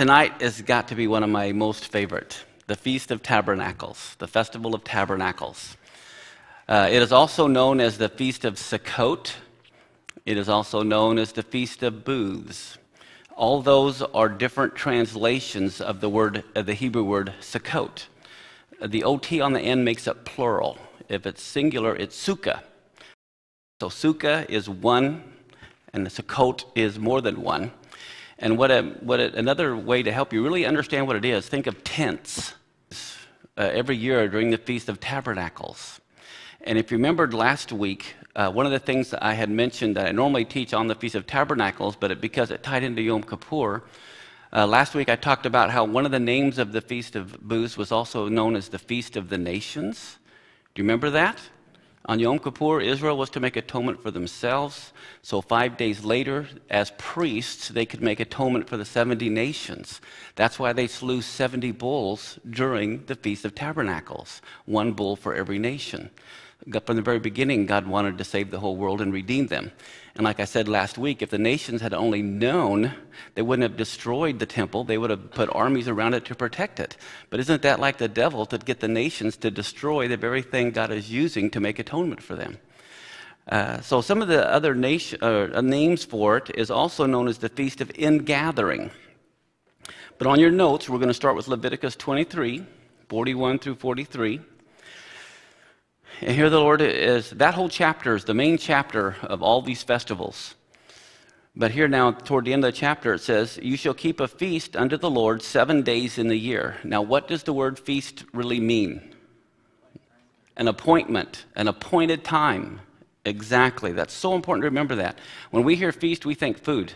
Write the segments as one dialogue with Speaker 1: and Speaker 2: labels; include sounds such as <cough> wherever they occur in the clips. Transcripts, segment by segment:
Speaker 1: tonight has got to be one of my most favorite the Feast of Tabernacles, the Festival of Tabernacles. Uh, it is also known as the Feast of Sukkot. It is also known as the Feast of Booths. All those are different translations of the word, of the Hebrew word Sukkot. The OT on the end makes it plural. If it's singular, it's sukkah. So sukkah is one, and the Sukkot is more than one. And what, a, what a, another way to help you really understand what it is, think of tents uh, every year during the Feast of Tabernacles. And if you remembered last week, uh, one of the things that I had mentioned that I normally teach on the Feast of Tabernacles, but it, because it tied into Yom Kippur, uh, last week I talked about how one of the names of the Feast of Booths was also known as the Feast of the Nations. Do you remember that? On Yom Kippur, Israel was to make atonement for themselves. So, five days later, as priests, they could make atonement for the 70 nations. That's why they slew 70 bulls during the Feast of Tabernacles, one bull for every nation. From the very beginning, God wanted to save the whole world and redeem them. And like I said last week, if the nations had only known, they wouldn't have destroyed the temple. They would have put armies around it to protect it. But isn't that like the devil to get the nations to destroy the very thing God is using to make atonement for them? Uh, so some of the other nation, uh, names for it is also known as the Feast of Ingathering. But on your notes, we're going to start with Leviticus 23, 41 through 43. And here the Lord is, that whole chapter is the main chapter of all these festivals. But here now, toward the end of the chapter, it says, You shall keep a feast unto the Lord seven days in the year. Now, what does the word feast really mean? An appointment, an appointed time. Exactly. That's so important to remember that. When we hear feast, we think food.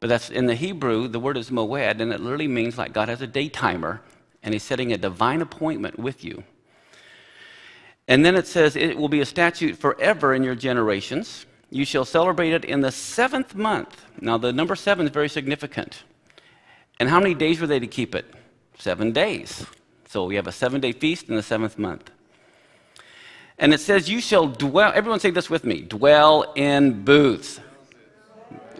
Speaker 1: But that's in the Hebrew, the word is moed, and it literally means like God has a day timer, and He's setting a divine appointment with you. And then it says, It will be a statute forever in your generations. You shall celebrate it in the seventh month. Now, the number seven is very significant. And how many days were they to keep it? Seven days. So we have a seven day feast in the seventh month. And it says, You shall dwell, everyone say this with me dwell in booths.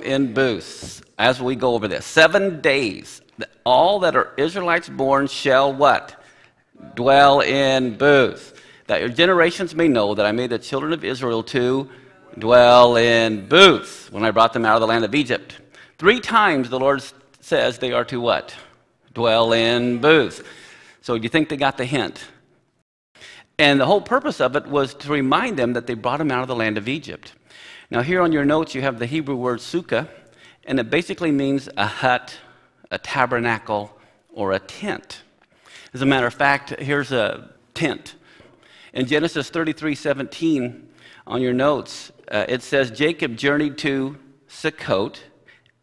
Speaker 1: In booths. As we go over this, seven days. All that are Israelites born shall what? Dwell in booths that your generations may know that I made the children of Israel to dwell in booths when I brought them out of the land of Egypt. Three times the Lord says they are to what? Dwell in booths. So do you think they got the hint? And the whole purpose of it was to remind them that they brought them out of the land of Egypt. Now, here on your notes, you have the Hebrew word sukkah, and it basically means a hut, a tabernacle, or a tent. As a matter of fact, here's a tent. In Genesis 33 17, on your notes, uh, it says Jacob journeyed to Sukkot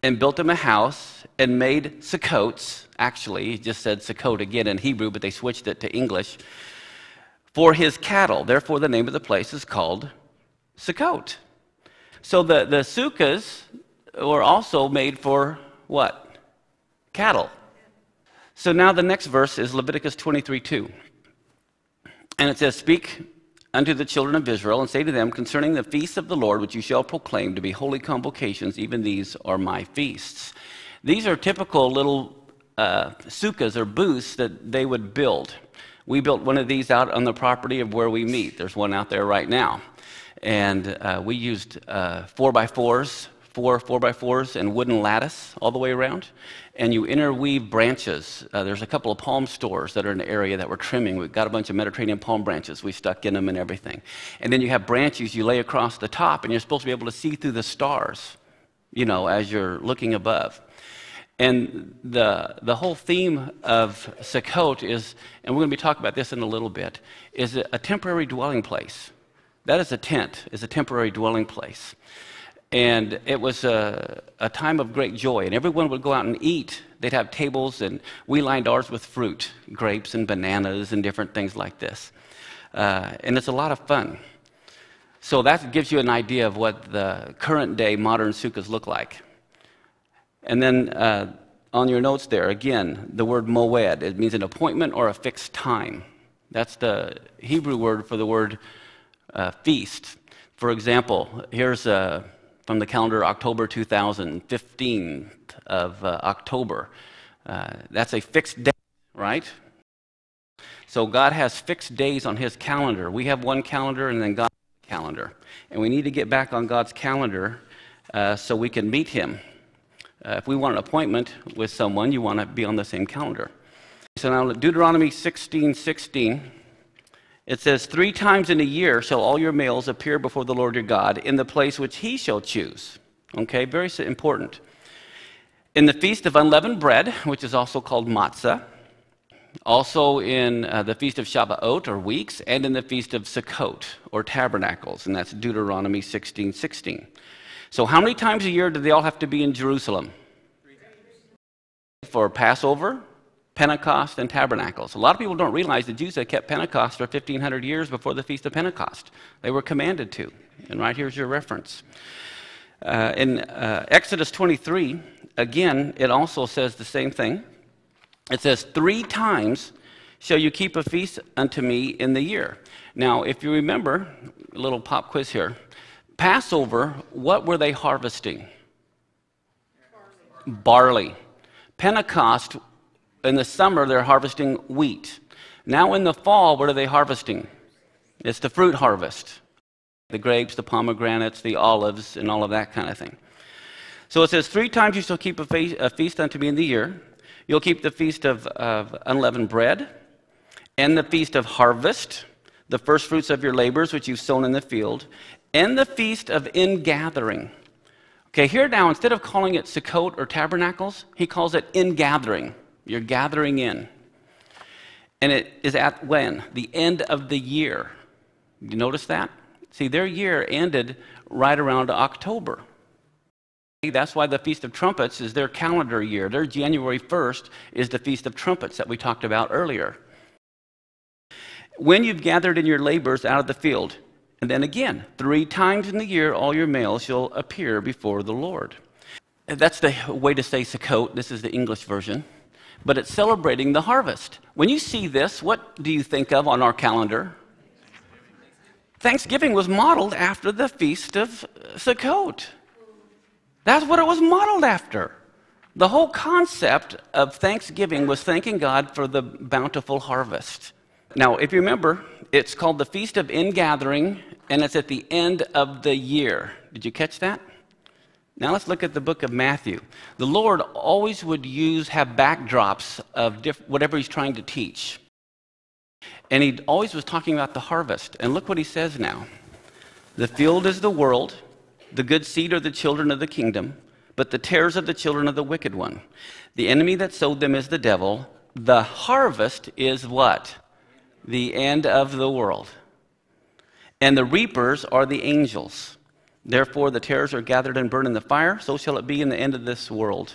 Speaker 1: and built him a house and made Sukkots. Actually, he just said Sukkot again in Hebrew, but they switched it to English. For his cattle. Therefore, the name of the place is called Sukkot. So the, the sukkahs were also made for what? Cattle. So now the next verse is Leviticus 23 2. And it says, Speak unto the children of Israel and say to them concerning the feasts of the Lord, which you shall proclaim to be holy convocations, even these are my feasts. These are typical little uh, sukkahs or booths that they would build. We built one of these out on the property of where we meet. There's one out there right now. And uh, we used uh, four by fours four four by fours and wooden lattice all the way around, and you interweave branches. Uh, there's a couple of palm stores that are in the area that we're trimming. We've got a bunch of Mediterranean palm branches we stuck in them and everything. And then you have branches you lay across the top, and you're supposed to be able to see through the stars, you know, as you're looking above. And the, the whole theme of Sukkot is, and we're going to be talking about this in a little bit, is a temporary dwelling place. That is a tent, is a temporary dwelling place. And it was a, a, time of great joy. And everyone would go out and eat. They'd have tables, and we lined ours with fruit, grapes and bananas and different things like this. Uh, and it's a lot of fun. So that gives you an idea of what the current day modern sukkahs look like. And then uh, on your notes there, again, the word moed, it means an appointment or a fixed time. That's the Hebrew word for the word uh, feast. For example, here's a from the calendar October 2015 of uh, October. Uh, that's a fixed day, right? So God has fixed days on his calendar. We have one calendar and then God's calendar. And we need to get back on God's calendar uh, so we can meet him. Uh, if we want an appointment with someone, you want to be on the same calendar. So now Deuteronomy 16 16. It says, Three times in a year shall all your males appear before the Lord your God in the place which he shall choose. Okay, very important. In the feast of unleavened bread, which is also called matzah, also in uh, the feast of Shavuot or weeks, and in the feast of Sukkot or tabernacles, and that's Deuteronomy 16 16. So, how many times a year do they all have to be in Jerusalem? For Passover, Pentecost, and Tabernacles. A lot of people don't realize the Jews had kept Pentecost for 1,500 years before the Feast of Pentecost. They were commanded to. And right here's your reference. Uh, in uh, Exodus 23, again, it also says the same thing. It says, Three times shall you keep a feast unto me in the year. Now, if you remember, a little pop quiz here Passover, what were they harvesting? Barley. Barley. Pentecost, in the summer, they're harvesting wheat. Now, in the fall, what are they harvesting? It's the fruit harvest the grapes, the pomegranates, the olives, and all of that kind of thing. So it says, Three times you shall keep a, feast, a feast unto me in the year. You'll keep the feast of, of unleavened bread, and the feast of harvest, the first fruits of your labors which you've sown in the field, and the feast of ingathering. Okay, here now, instead of calling it Sukkot or tabernacles, he calls it ingathering. You're gathering in. And it is at when? The end of the year. You notice that? See, their year ended right around October. That's why the Feast of Trumpets is their calendar year. Their January 1st is the Feast of Trumpets that we talked about earlier. When you've gathered in your labors out of the field, and then again, three times in the year, all your males shall appear before the Lord. That's the way to say Sukkot. This is the English version. But it's celebrating the harvest. When you see this, what do you think of on our calendar? Thanksgiving was modeled after the Feast of Sukkot. That's what it was modeled after. The whole concept of Thanksgiving was thanking God for the bountiful harvest. Now, if you remember, it's called the Feast of Ingathering, and it's at the end of the year. Did you catch that? Now let's look at the book of Matthew. The Lord always would use, have backdrops of diff- whatever he's trying to teach. And he always was talking about the harvest. And look what he says now The field is the world, the good seed are the children of the kingdom, but the tares are the children of the wicked one. The enemy that sowed them is the devil. The harvest is what? The end of the world. And the reapers are the angels. Therefore, the tares are gathered and burned in the fire. So shall it be in the end of this world.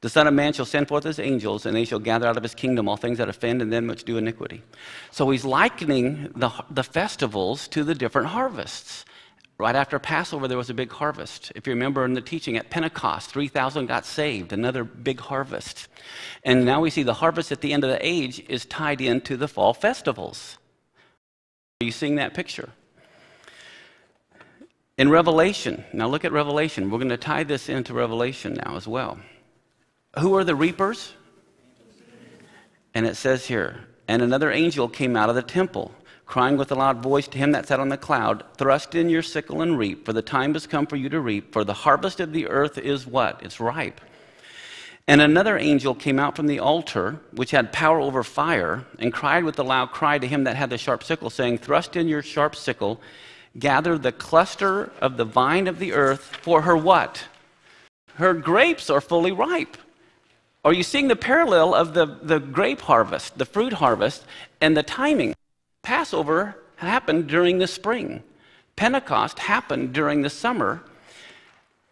Speaker 1: The Son of Man shall send forth his angels, and they shall gather out of his kingdom all things that offend and them which do iniquity. So he's likening the, the festivals to the different harvests. Right after Passover, there was a big harvest. If you remember in the teaching at Pentecost, 3,000 got saved, another big harvest. And now we see the harvest at the end of the age is tied into the fall festivals. Are you seeing that picture? In Revelation, now look at Revelation. We're going to tie this into Revelation now as well. Who are the reapers? And it says here, and another angel came out of the temple, crying with a loud voice to him that sat on the cloud, Thrust in your sickle and reap, for the time has come for you to reap, for the harvest of the earth is what? It's ripe. And another angel came out from the altar, which had power over fire, and cried with a loud cry to him that had the sharp sickle, saying, Thrust in your sharp sickle, gather the cluster of the vine of the earth, for her what? Her grapes are fully ripe. Are you seeing the parallel of the, the grape harvest, the fruit harvest, and the timing? Passover happened during the spring, Pentecost happened during the summer.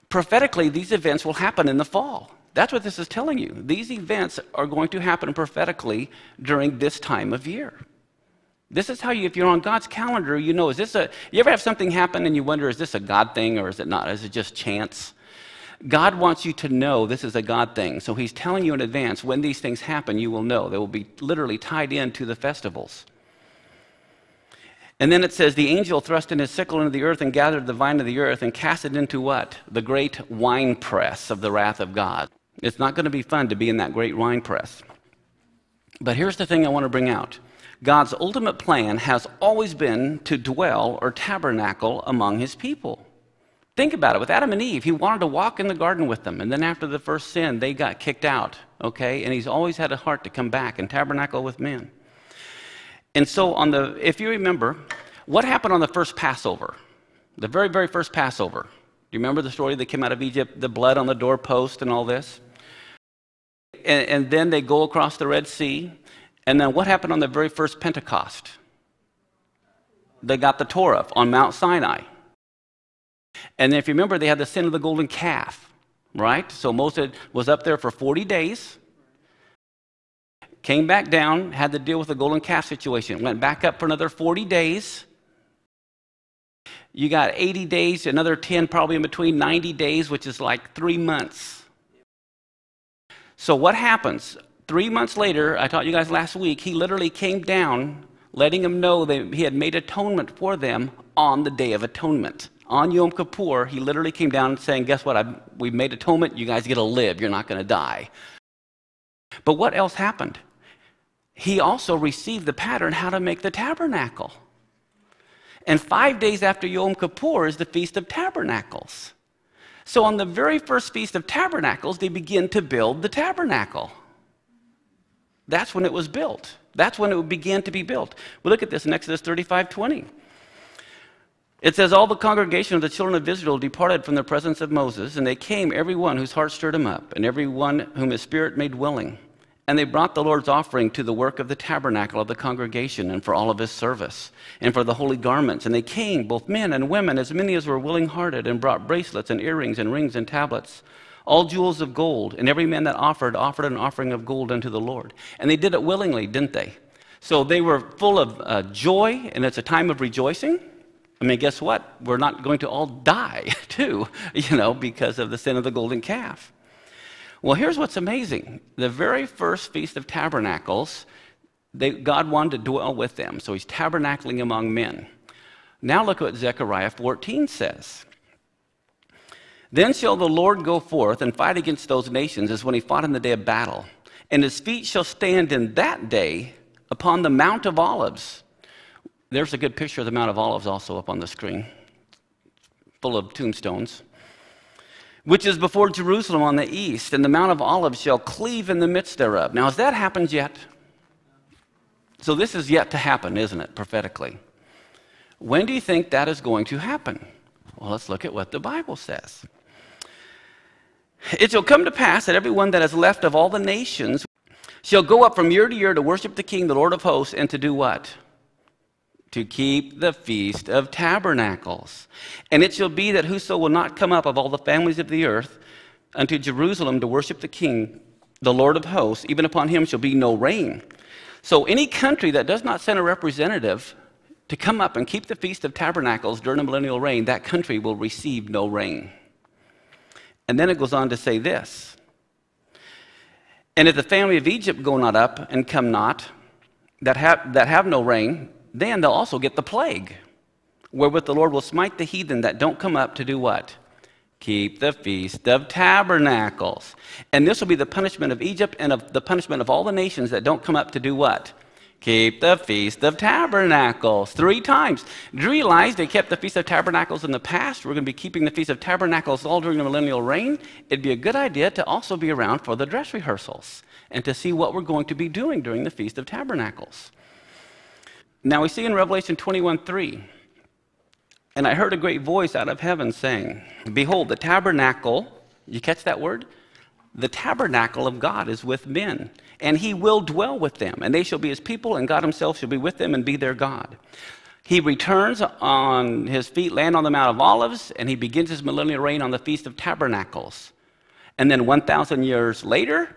Speaker 1: Prophetically, these events will happen in the fall. That's what this is telling you. These events are going to happen prophetically during this time of year. This is how you, if you're on God's calendar, you know, is this a, you ever have something happen and you wonder, is this a God thing or is it not? Is it just chance? God wants you to know this is a God thing. So he's telling you in advance when these things happen, you will know. They will be literally tied into the festivals. And then it says, The angel thrust in his sickle into the earth and gathered the vine of the earth and cast it into what? The great wine press of the wrath of God. It's not going to be fun to be in that great wine press. But here's the thing I want to bring out God's ultimate plan has always been to dwell or tabernacle among his people. Think about it. With Adam and Eve, he wanted to walk in the garden with them. And then after the first sin, they got kicked out, okay? And he's always had a heart to come back and tabernacle with men. And so, on the, if you remember, what happened on the first Passover? The very, very first Passover. Do you remember the story that came out of Egypt, the blood on the doorpost and all this? And, and then they go across the Red Sea. And then what happened on the very first Pentecost? They got the Torah on Mount Sinai. And if you remember, they had the sin of the golden calf, right? So Moses was up there for 40 days, came back down, had to deal with the golden calf situation, went back up for another 40 days. You got 80 days, another 10 probably in between, 90 days, which is like three months. So what happens? Three months later, I taught you guys last week, he literally came down, letting them know that he had made atonement for them on the Day of Atonement on Yom Kippur, he literally came down saying, Guess what? I've, we've made atonement. You guys get to live. You're not going to die. But what else happened? He also received the pattern how to make the tabernacle. And five days after Yom Kippur is the Feast of Tabernacles. So on the very first Feast of Tabernacles, they begin to build the tabernacle. That's when it was built. That's when it began to be built. We look at this in Exodus 35 20. It says, All the congregation of the children of Israel departed from the presence of Moses, and they came, every one whose heart stirred him up, and every one whom his spirit made willing. And they brought the Lord's offering to the work of the tabernacle of the congregation, and for all of his service, and for the holy garments. And they came, both men and women, as many as were willing hearted, and brought bracelets and earrings and rings and tablets, all jewels of gold. And every man that offered, offered an offering of gold unto the Lord. And they did it willingly, didn't they? So they were full of uh, joy, and it's a time of rejoicing. I mean, guess what? We're not going to all die, <laughs> too, you know, because of the sin of the golden calf. Well, here's what's amazing. The very first Feast of Tabernacles, they, God wanted to dwell with them, so he's tabernacling among men. Now look what Zechariah 14 says. Then shall the Lord go forth and fight against those nations as when he fought in the day of battle. And his feet shall stand in that day upon the Mount of Olives there's a good picture of the Mount of Olives also up on the screen, full of tombstones, which is before Jerusalem on the east, and the Mount of Olives shall cleave in the midst thereof. Now, has that happened yet? So, this is yet to happen, isn't it, prophetically? When do you think that is going to happen? Well, let's look at what the Bible says. It shall come to pass that everyone that is left of all the nations shall go up from year to year to worship the King, the Lord of hosts, and to do what? to keep the feast of tabernacles. And it shall be that whoso will not come up of all the families of the earth unto Jerusalem to worship the King, the Lord of hosts, even upon him shall be no rain. So any country that does not send a representative to come up and keep the feast of tabernacles during the millennial reign, that country will receive no rain. And then it goes on to say this. And if the family of Egypt go not up and come not, that have, that have no rain, then they'll also get the plague, wherewith the Lord will smite the heathen that don't come up to do what? Keep the Feast of Tabernacles. And this will be the punishment of Egypt and of the punishment of all the nations that don't come up to do what? Keep the Feast of Tabernacles. Three times. Do you realize they kept the Feast of Tabernacles in the past? We're going to be keeping the Feast of Tabernacles all during the millennial reign. It'd be a good idea to also be around for the dress rehearsals and to see what we're going to be doing during the Feast of Tabernacles. Now we see in Revelation 21 3, and I heard a great voice out of heaven saying, Behold, the tabernacle, you catch that word? The tabernacle of God is with men, and he will dwell with them, and they shall be his people, and God himself shall be with them and be their God. He returns on his feet, land on the Mount of Olives, and he begins his millennial reign on the Feast of Tabernacles. And then 1,000 years later,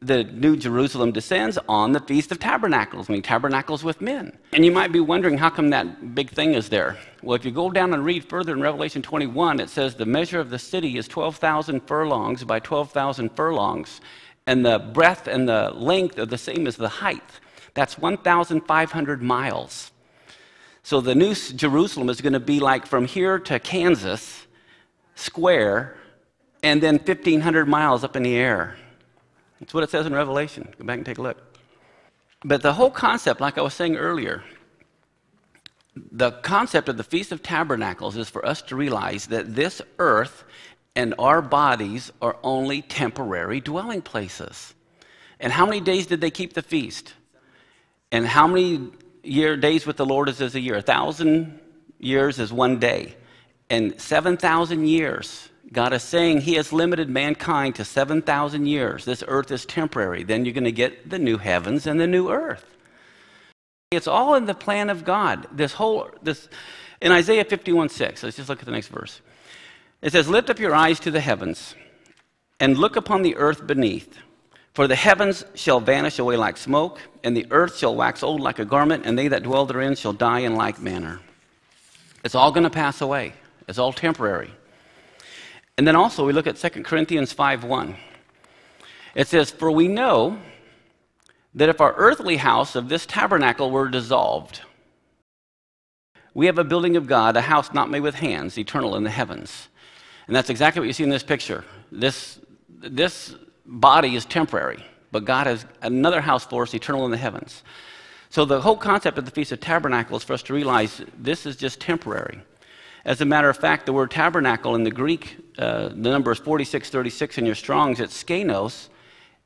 Speaker 1: the New Jerusalem descends on the Feast of Tabernacles, I mean tabernacles with men. And you might be wondering how come that big thing is there. Well, if you go down and read further in Revelation 21, it says the measure of the city is 12,000 furlongs by 12,000 furlongs, and the breadth and the length are the same as the height. That's 1,500 miles. So the New Jerusalem is going to be like from here to Kansas, square, and then 1,500 miles up in the air. That's what it says in Revelation. Go back and take a look. But the whole concept, like I was saying earlier, the concept of the Feast of Tabernacles is for us to realize that this earth and our bodies are only temporary dwelling places. And how many days did they keep the feast? And how many year days with the Lord is as a year? A thousand years is one day. And 7,000 years, God is saying He has limited mankind to 7,000 years. This earth is temporary. Then you're going to get the new heavens and the new earth. It's all in the plan of God. This whole, this, in Isaiah 51 6, let's just look at the next verse. It says, Lift up your eyes to the heavens and look upon the earth beneath. For the heavens shall vanish away like smoke, and the earth shall wax old like a garment, and they that dwell therein shall die in like manner. It's all going to pass away. It's all temporary. And then also we look at 2 Corinthians 5:1. It says, "For we know that if our earthly house of this tabernacle were dissolved, we have a building of God, a house not made with hands, eternal in the heavens." And that's exactly what you see in this picture. This, this body is temporary, but God has another house for us, eternal in the heavens. So the whole concept of the Feast of Tabernacles is for us to realize this is just temporary. As a matter of fact, the word tabernacle in the Greek, uh, the number is 4636 in your Strongs, it's skenos.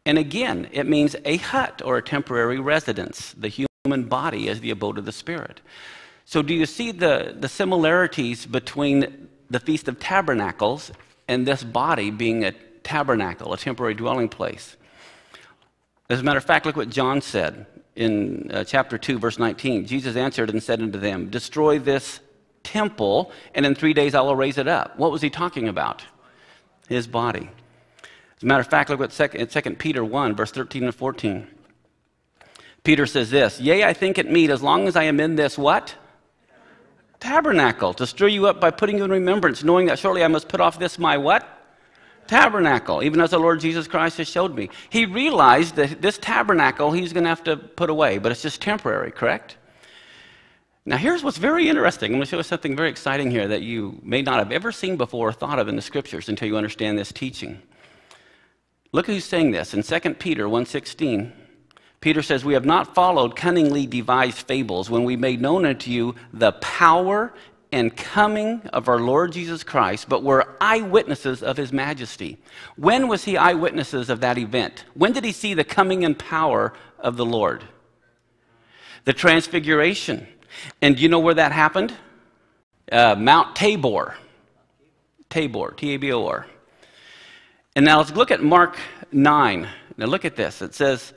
Speaker 1: And again, it means a hut or a temporary residence, the human body as the abode of the Spirit. So, do you see the, the similarities between the Feast of Tabernacles and this body being a tabernacle, a temporary dwelling place? As a matter of fact, look what John said in uh, chapter 2, verse 19. Jesus answered and said unto them, Destroy this temple, and in three days I will raise it up. What was he talking about? His body. As a matter of fact, look what 2 Peter 1, verse 13 and 14. Peter says this Yea, I think it meet, as long as I am in this what? Tabernacle, to stir you up by putting you in remembrance, knowing that shortly I must put off this my what? Tabernacle, even as the Lord Jesus Christ has showed me. He realized that this tabernacle he's going to have to put away, but it's just temporary, correct? Now, here's what's very interesting. I'm going to show you something very exciting here that you may not have ever seen before or thought of in the scriptures until you understand this teaching. Look who's saying this in 2 Peter 1:16. Peter says, "We have not followed cunningly devised fables when we made known unto you the power and coming of our Lord Jesus Christ, but were eyewitnesses of his majesty." When was he eyewitnesses of that event? When did he see the coming and power of the Lord? The transfiguration. And do you know where that happened? Uh, Mount Tabor. Tabor, T A B O R. And now let's look at Mark 9. Now look at this. It says,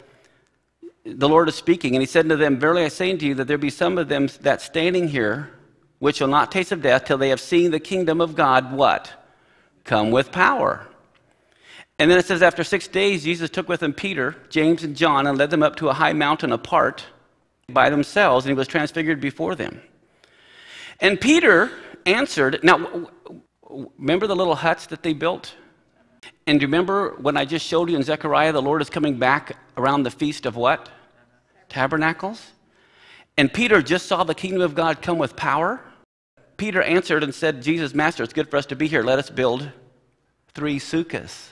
Speaker 1: The Lord is speaking, and he said to them, Verily I say unto you that there be some of them that standing here which shall not taste of death till they have seen the kingdom of God, what? Come with power. And then it says, After six days, Jesus took with him Peter, James, and John and led them up to a high mountain apart by themselves, and he was transfigured before them. And Peter answered, Now, remember the little huts that they built? And remember when I just showed you in Zechariah, the Lord is coming back around the feast of what? Tabernacles. And Peter just saw the kingdom of God come with power. Peter answered and said, Jesus, Master, it's good for us to be here. Let us build three sukkahs.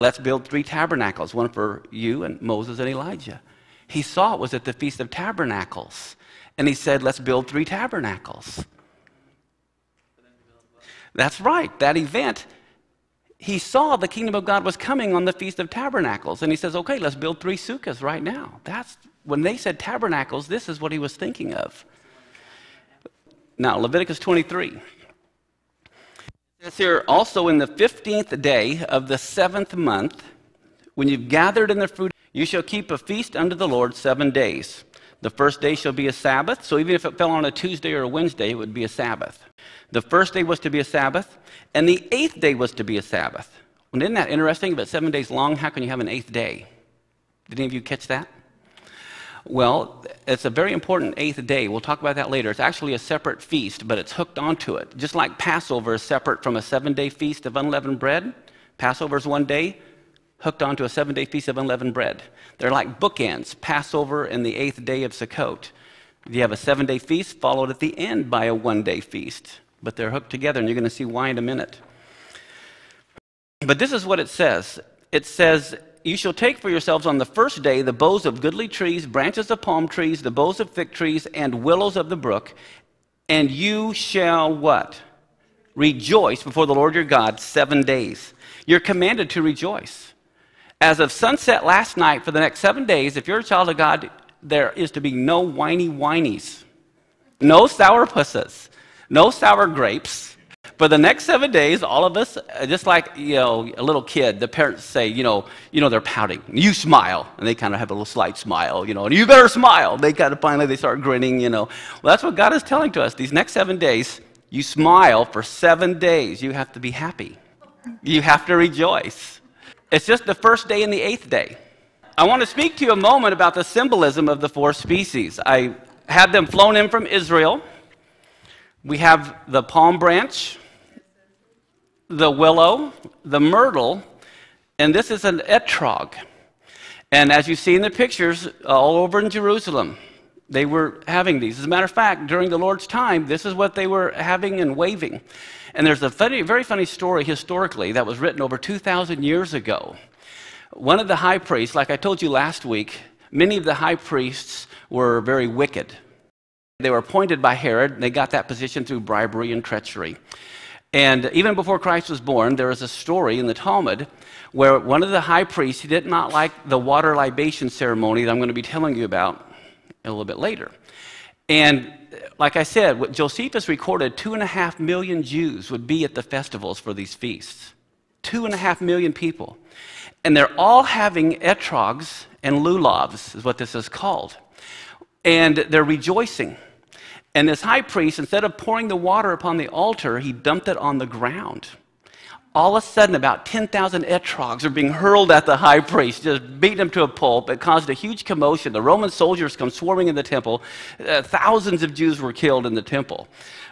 Speaker 1: Let's build three tabernacles, one for you and Moses and Elijah. He saw it was at the Feast of Tabernacles. And he said, Let's build three tabernacles. That's right. That event, he saw the kingdom of God was coming on the Feast of Tabernacles. And he says, Okay, let's build three sukkahs right now. That's when they said tabernacles, this is what he was thinking of. Now, Leviticus 23. It's here also in the 15th day of the seventh month, when you've gathered in the fruit you shall keep a feast unto the Lord seven days. The first day shall be a Sabbath, so even if it fell on a Tuesday or a Wednesday, it would be a Sabbath. The first day was to be a Sabbath, and the eighth day was to be a Sabbath. And isn't that interesting? But seven days long, how can you have an eighth day? Did any of you catch that? Well, it's a very important eighth day. We'll talk about that later. It's actually a separate feast, but it's hooked onto it. Just like Passover is separate from a seven day feast of unleavened bread, Passover is one day, hooked onto a seven day feast of unleavened bread. They're like bookends Passover and the eighth day of Sukkot. You have a seven day feast followed at the end by a one day feast, but they're hooked together, and you're going to see why in a minute. But this is what it says it says, You shall take for yourselves on the first day the boughs of goodly trees, branches of palm trees, the boughs of thick trees, and willows of the brook, and you shall what? Rejoice before the Lord your God seven days. You're commanded to rejoice. As of sunset last night for the next seven days, if you're a child of God, there is to be no whiny whinies, no sour pusses, no sour grapes, for the next seven days, all of us, uh, just like you know, a little kid, the parents say, you know, you know, they're pouting. You smile, and they kind of have a little slight smile, you know, and you better smile. They kind of finally they start grinning, you know. Well, that's what God is telling to us. These next seven days, you smile for seven days. You have to be happy. You have to rejoice. It's just the first day and the eighth day. I want to speak to you a moment about the symbolism of the four species. I had them flown in from Israel. We have the palm branch, the willow, the myrtle, and this is an etrog. And as you see in the pictures, uh, all over in Jerusalem, they were having these. As a matter of fact, during the Lord's time, this is what they were having and waving. And there's a funny, very funny story historically that was written over 2,000 years ago. One of the high priests, like I told you last week, many of the high priests were very wicked. They were appointed by Herod, they got that position through bribery and treachery. And even before Christ was born, there is a story in the Talmud where one of the high priests, he did not like the water libation ceremony that I'm going to be telling you about a little bit later. And like I said, what Josephus recorded two and a half million Jews would be at the festivals for these feasts. Two and a half million people. And they're all having etrogs and lulavs, is what this is called. And they're rejoicing. And this high priest, instead of pouring the water upon the altar, he dumped it on the ground. All of a sudden, about 10,000 etrogs are being hurled at the high priest, just beating him to a pulp. It caused a huge commotion. The Roman soldiers come swarming in the temple. Uh, thousands of Jews were killed in the temple.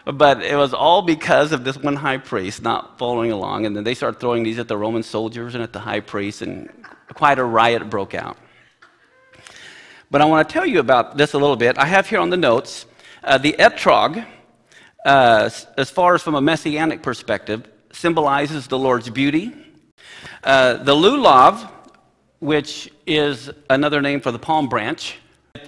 Speaker 1: But it was all because of this one high priest not following along. And then they started throwing these at the Roman soldiers and at the high priest, and quite a riot broke out. But I want to tell you about this a little bit. I have here on the notes uh, the etrog, uh, as far as from a messianic perspective, symbolizes the Lord's beauty. Uh, the lulav, which is another name for the palm branch,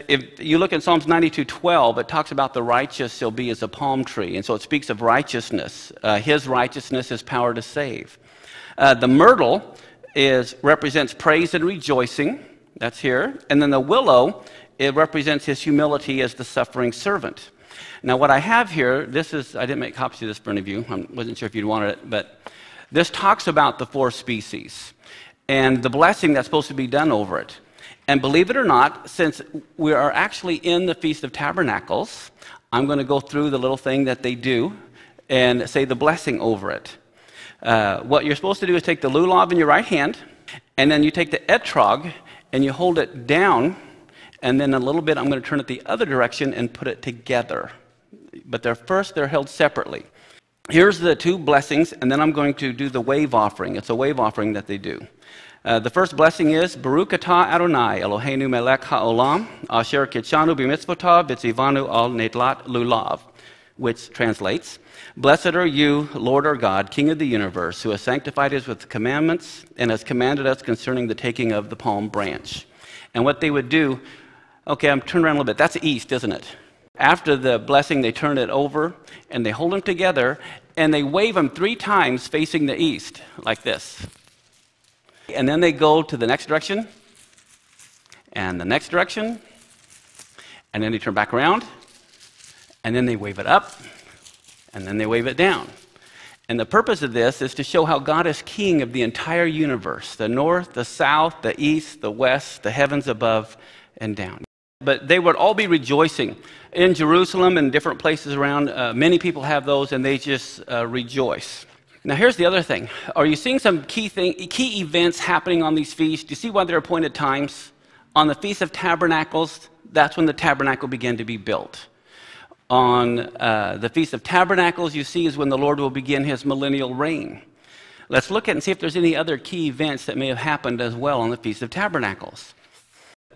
Speaker 1: if you look in Psalms 92:12, it talks about the righteous shall be as a palm tree, and so it speaks of righteousness. Uh, his righteousness is power to save. Uh, the myrtle is represents praise and rejoicing. That's here, and then the willow it represents his humility as the suffering servant. Now, what I have here, this is, I didn't make copies of this for any of you. I wasn't sure if you'd wanted it, but this talks about the four species and the blessing that's supposed to be done over it. And believe it or not, since we are actually in the Feast of Tabernacles, I'm going to go through the little thing that they do and say the blessing over it. Uh, what you're supposed to do is take the lulav in your right hand, and then you take the etrog and you hold it down and then a little bit I'm going to turn it the other direction and put it together. But they're first, they're held separately. Here's the two blessings, and then I'm going to do the wave offering. It's a wave offering that they do. Uh, the first blessing is Baruch atah Adonai Eloheinu melech haolam asher kitshanu b'mitzvotah v'tzivanu al netlat lulav, which translates, Blessed are you, Lord our God, King of the universe, who has sanctified us with commandments and has commanded us concerning the taking of the palm branch. And what they would do Okay, I'm turning around a little bit. That's east, isn't it? After the blessing, they turn it over and they hold them together and they wave them three times facing the east, like this. And then they go to the next direction and the next direction, and then they turn back around, and then they wave it up, and then they wave it down. And the purpose of this is to show how God is king of the entire universe the north, the south, the east, the west, the heavens above and down. But they would all be rejoicing. In Jerusalem and different places around, uh, many people have those and they just uh, rejoice. Now, here's the other thing. Are you seeing some key, thing, key events happening on these feasts? Do you see why they're appointed times? On the Feast of Tabernacles, that's when the tabernacle began to be built. On uh, the Feast of Tabernacles, you see, is when the Lord will begin his millennial reign. Let's look at and see if there's any other key events that may have happened as well on the Feast of Tabernacles.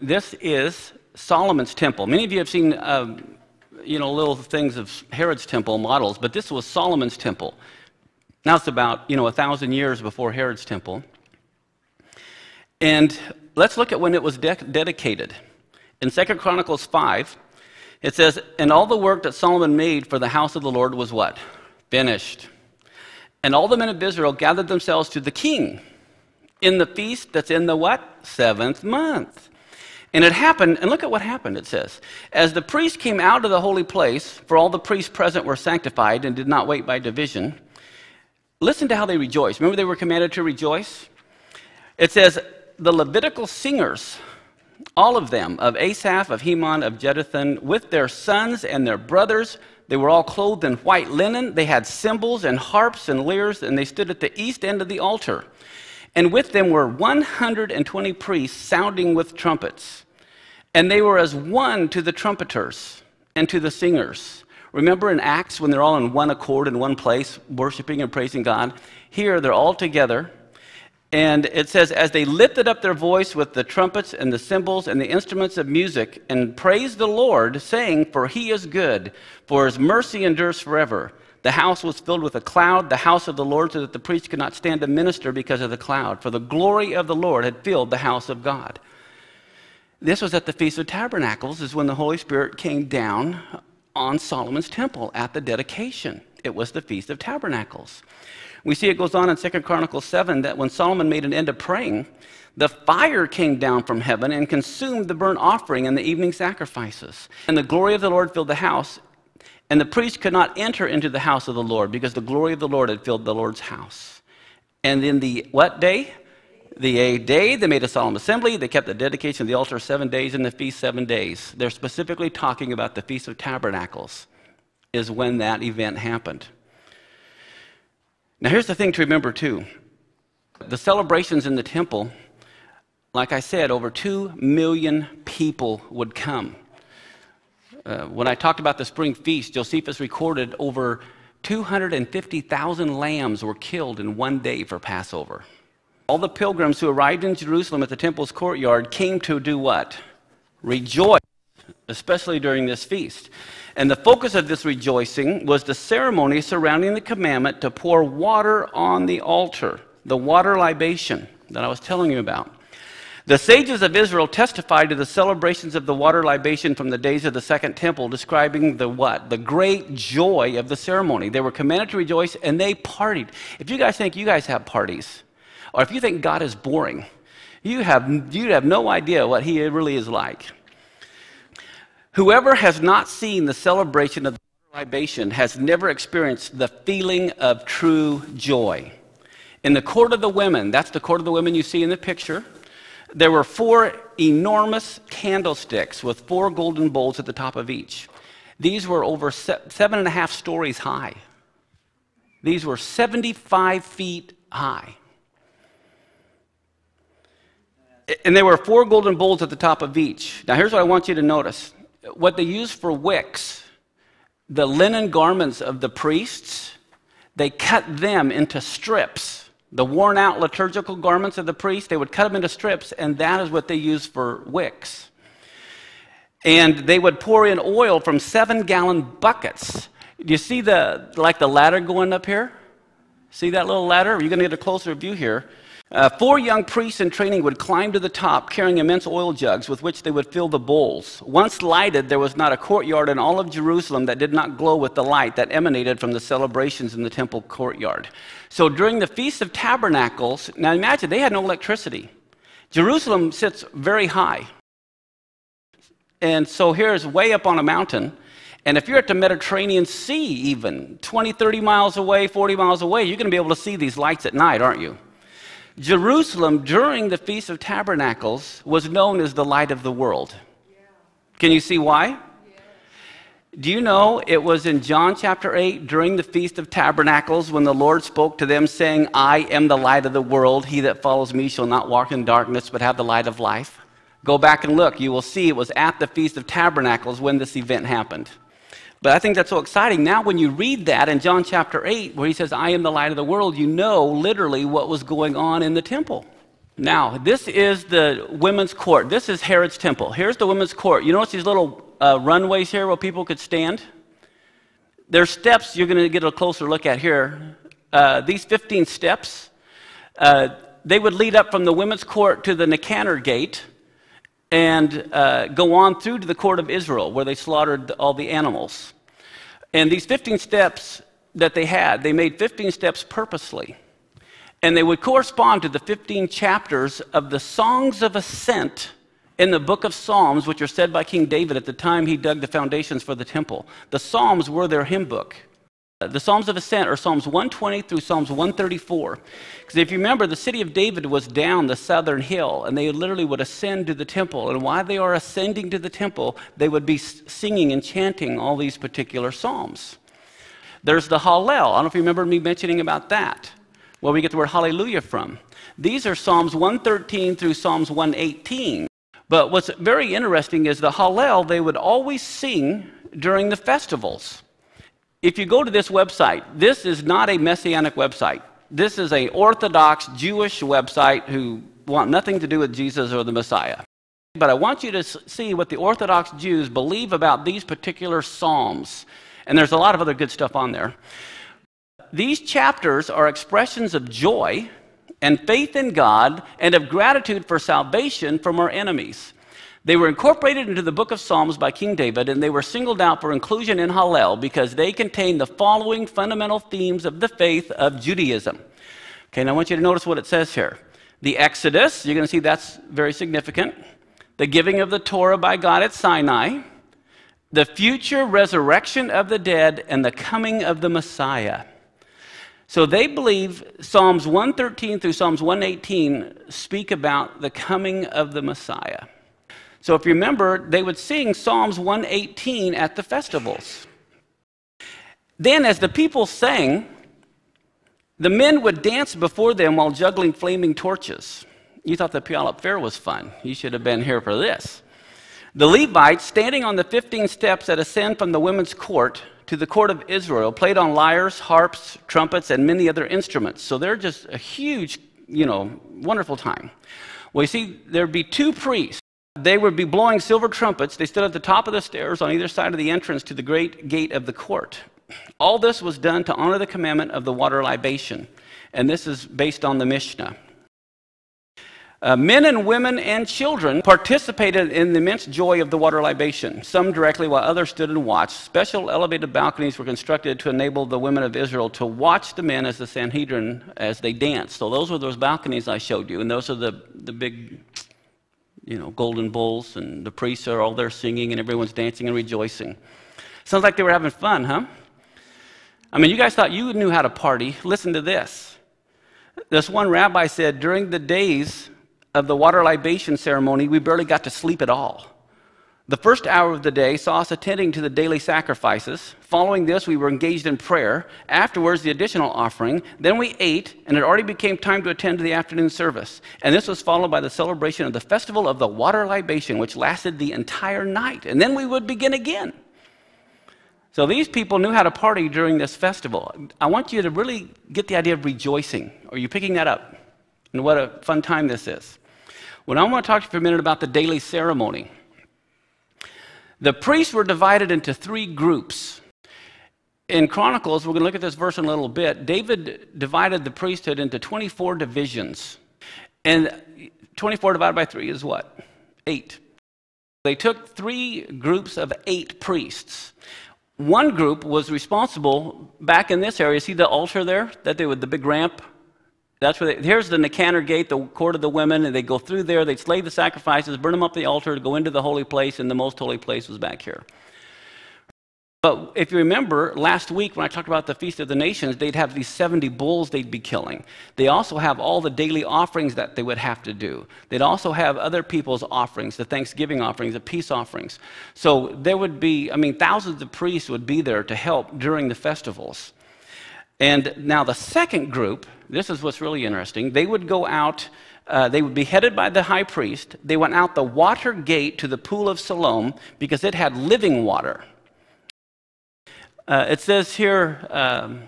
Speaker 1: This is Solomon's temple. Many of you have seen, um, you know, little things of Herod's temple models, but this was Solomon's temple. Now it's about, you know, a thousand years before Herod's temple. And let's look at when it was de- dedicated. In 2 Chronicles 5, it says, And all the work that Solomon made for the house of the Lord was what? Finished. And all the men of Israel gathered themselves to the king in the feast that's in the what? Seventh month. And it happened, and look at what happened, it says. As the priests came out of the holy place, for all the priests present were sanctified and did not wait by division, listen to how they rejoiced. Remember, they were commanded to rejoice? It says, the Levitical singers, all of them, of Asaph, of Heman, of Jeduthun, with their sons and their brothers, they were all clothed in white linen. They had cymbals and harps and lyres, and they stood at the east end of the altar. And with them were 120 priests sounding with trumpets. And they were as one to the trumpeters and to the singers. Remember in Acts when they're all in one accord in one place, worshiping and praising God? Here they're all together. And it says, as they lifted up their voice with the trumpets and the cymbals and the instruments of music and praised the Lord, saying, For he is good, for his mercy endures forever. The house was filled with a cloud, the house of the Lord, so that the priest could not stand to minister because of the cloud, for the glory of the Lord had filled the house of God. This was at the Feast of Tabernacles, is when the Holy Spirit came down on Solomon's temple at the dedication. It was the Feast of Tabernacles. We see it goes on in 2 Chronicles 7 that when Solomon made an end of praying, the fire came down from heaven and consumed the burnt offering and the evening sacrifices. And the glory of the Lord filled the house, and the priest could not enter into the house of the Lord because the glory of the Lord had filled the Lord's house. And in the what day? The eighth day, they made a solemn assembly. They kept the dedication of the altar seven days and the feast seven days. They're specifically talking about the Feast of Tabernacles, is when that event happened. Now, here's the thing to remember too the celebrations in the temple, like I said, over 2 million people would come. Uh, when I talked about the spring feast, Josephus recorded over 250,000 lambs were killed in one day for Passover. All the pilgrims who arrived in Jerusalem at the temple's courtyard came to do what? Rejoice, especially during this feast. And the focus of this rejoicing was the ceremony surrounding the commandment to pour water on the altar, the water libation that I was telling you about. The sages of Israel testified to the celebrations of the water libation from the days of the second temple, describing the what? The great joy of the ceremony. They were commanded to rejoice and they partied. If you guys think you guys have parties, or if you think God is boring, you have, you have no idea what he really is like. Whoever has not seen the celebration of the libation has never experienced the feeling of true joy. In the court of the women, that's the court of the women you see in the picture, there were four enormous candlesticks with four golden bowls at the top of each. These were over seven and a half stories high. These were 75 feet high. And there were four golden bowls at the top of each. Now, here's what I want you to notice what they used for wicks, the linen garments of the priests, they cut them into strips. The worn out liturgical garments of the priests, they would cut them into strips, and that is what they used for wicks. And they would pour in oil from seven gallon buckets. Do you see the like the ladder going up here? See that little ladder? You're going to get a closer view here. Uh, four young priests in training would climb to the top carrying immense oil jugs with which they would fill the bowls. Once lighted, there was not a courtyard in all of Jerusalem that did not glow with the light that emanated from the celebrations in the temple courtyard. So during the Feast of Tabernacles, now imagine they had no electricity. Jerusalem sits very high. And so here's way up on a mountain. And if you're at the Mediterranean Sea, even 20, 30 miles away, 40 miles away, you're going to be able to see these lights at night, aren't you? Jerusalem during the Feast of Tabernacles was known as the light of the world. Can you see why? Do you know it was in John chapter 8 during the Feast of Tabernacles when the Lord spoke to them, saying, I am the light of the world. He that follows me shall not walk in darkness, but have the light of life? Go back and look. You will see it was at the Feast of Tabernacles when this event happened. But I think that's so exciting. Now, when you read that in John chapter 8, where he says, I am the light of the world, you know literally what was going on in the temple. Now, this is the women's court. This is Herod's temple. Here's the women's court. You notice these little uh, runways here where people could stand? There's steps you're going to get a closer look at here. uh, these 15 steps, uh, they would lead up from the women's court to the Nicanor gate and uh, go on through to the court of Israel, where they slaughtered all the animals. And these 15 steps that they had, they made 15 steps purposely. And they would correspond to the 15 chapters of the Songs of Ascent in the book of Psalms, which are said by King David at the time he dug the foundations for the temple. The Psalms were their hymn book. Uh, the Psalms of Ascent are Psalms 120 through Psalms 134. Because if you remember, the city of David was down the southern hill, and they literally would ascend to the temple. And while they are ascending to the temple, they would be singing and chanting all these particular Psalms. There's the Hallel. I don't know if you remember me mentioning about that, where we get the word hallelujah from. These are Psalms 113 through Psalms 118. But what's very interesting is the Hallel they would always sing during the festivals. If you go to this website, this is not a messianic website. This is a Orthodox Jewish website who want nothing to do with Jesus or the Messiah. But I want you to see what the Orthodox Jews believe about these particular Psalms. And there's a lot of other good stuff on there. These chapters are expressions of joy and faith in God and of gratitude for salvation from our enemies. They were incorporated into the book of Psalms by King David, and they were singled out for inclusion in Hallel because they contain the following fundamental themes of the faith of Judaism. Okay, now I want you to notice what it says here. The Exodus, you're going to see that's very significant. The giving of the Torah by God at Sinai. The future resurrection of the dead and the coming of the Messiah. So they believe Psalms 113 through Psalms 118 speak about the coming of the Messiah. So if you remember, they would sing Psalms 118 at the festivals. Then, as the people sang, the men would dance before them while juggling flaming torches. You thought the Puyallup Fair was fun. You should have been here for this. The Levites, standing on the 15 steps that ascend from the women's court to the court of Israel, played on lyres, harps, trumpets, and many other instruments. So they're just a huge, you know, wonderful time. Well, you see, there'd be two priests they would be blowing silver trumpets. They stood at the top of the stairs on either side of the entrance to the great gate of the court. All this was done to honor the commandment of the water libation. And this is based on the Mishnah. Uh, men and women and children participated in the immense joy of the water libation, some directly while others stood and watched. Special elevated balconies were constructed to enable the women of Israel to watch the men as the Sanhedrin as they danced. So those were those balconies I showed you, and those are the, the big you know, golden bulls, and the priests are all there singing, and everyone's dancing and rejoicing. Sounds like they were having fun, huh? I mean, you guys thought you knew how to party. Listen to this. This one rabbi said, during the days of the water libation ceremony, we barely got to sleep at all. The first hour of the day saw us attending to the daily sacrifices. Following this, we were engaged in prayer. Afterwards, the additional offering. Then we ate, and it already became time to attend to the afternoon service. And this was followed by the celebration of the festival of the water libation, which lasted the entire night. And then we would begin again. So these people knew how to party during this festival. I want you to really get the idea of rejoicing. Are you picking that up? And what a fun time this is. Well, I want to talk to you for a minute about the daily ceremony. The priests were divided into three groups. In Chronicles, we're going to look at this verse in a little bit. David divided the priesthood into 24 divisions. And 24 divided by 3 is what? 8. They took three groups of eight priests. One group was responsible back in this area. See the altar there? That they would the big ramp that's where they, here's the Nicanor gate, the court of the women, and they go through there. They'd slay the sacrifices, burn them up the altar to go into the holy place, and the most holy place was back here. But if you remember, last week when I talked about the Feast of the Nations, they'd have these 70 bulls they'd be killing. They also have all the daily offerings that they would have to do. They'd also have other people's offerings, the Thanksgiving offerings, the peace offerings. So there would be, I mean, thousands of priests would be there to help during the festivals. And now the second group, this is what's really interesting, they would go out, uh, they would be headed by the high priest. They went out the water gate to the pool of Siloam because it had living water. Uh, it says here, um,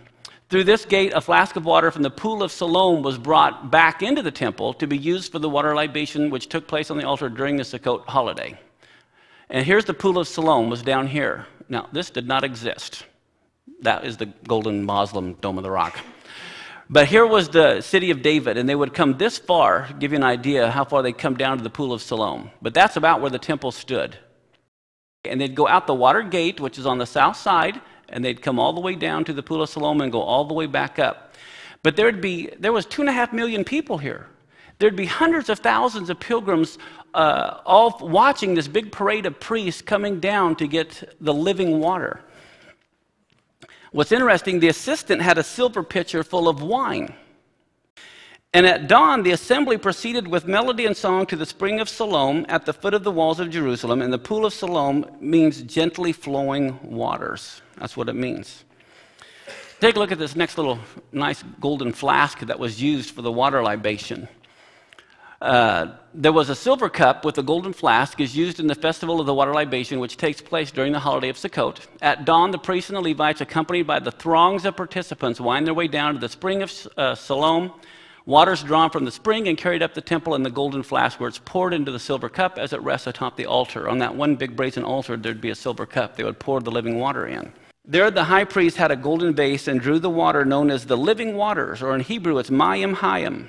Speaker 1: through this gate, a flask of water from the pool of Siloam was brought back into the temple to be used for the water libation which took place on the altar during the Sukkot holiday. And here's the pool of Siloam was down here. Now, this did not exist. That is the golden Muslim Dome of the Rock. But here was the city of David, and they would come this far, give you an idea how far they'd come down to the pool of Siloam. But that's about where the temple stood. And they'd go out the water gate, which is on the south side, and they'd come all the way down to the pool of Siloam and go all the way back up. But there'd be, there was two and a half million people here. There'd be hundreds of thousands of pilgrims uh, all watching this big parade of priests coming down to get the living water. What's interesting, the assistant had a silver pitcher full of wine. And at dawn, the assembly proceeded with melody and song to the spring of Siloam at the foot of the walls of Jerusalem. And the pool of Siloam means gently flowing waters. That's what it means. Take a look at this next little nice golden flask that was used for the water libation. Uh, there was a silver cup with a golden flask is used in the festival of the water libation, which takes place during the holiday of Sukkot. At dawn, the priests and the Levites, accompanied by the throngs of participants, wind their way down to the spring of uh, Siloam. Water is drawn from the spring and carried up the temple in the golden flask, where it's poured into the silver cup as it rests atop the altar. On that one big brazen altar, there'd be a silver cup. They would pour the living water in. There, the high priest had a golden vase and drew the water known as the living waters, or in Hebrew, it's Mayim Hayim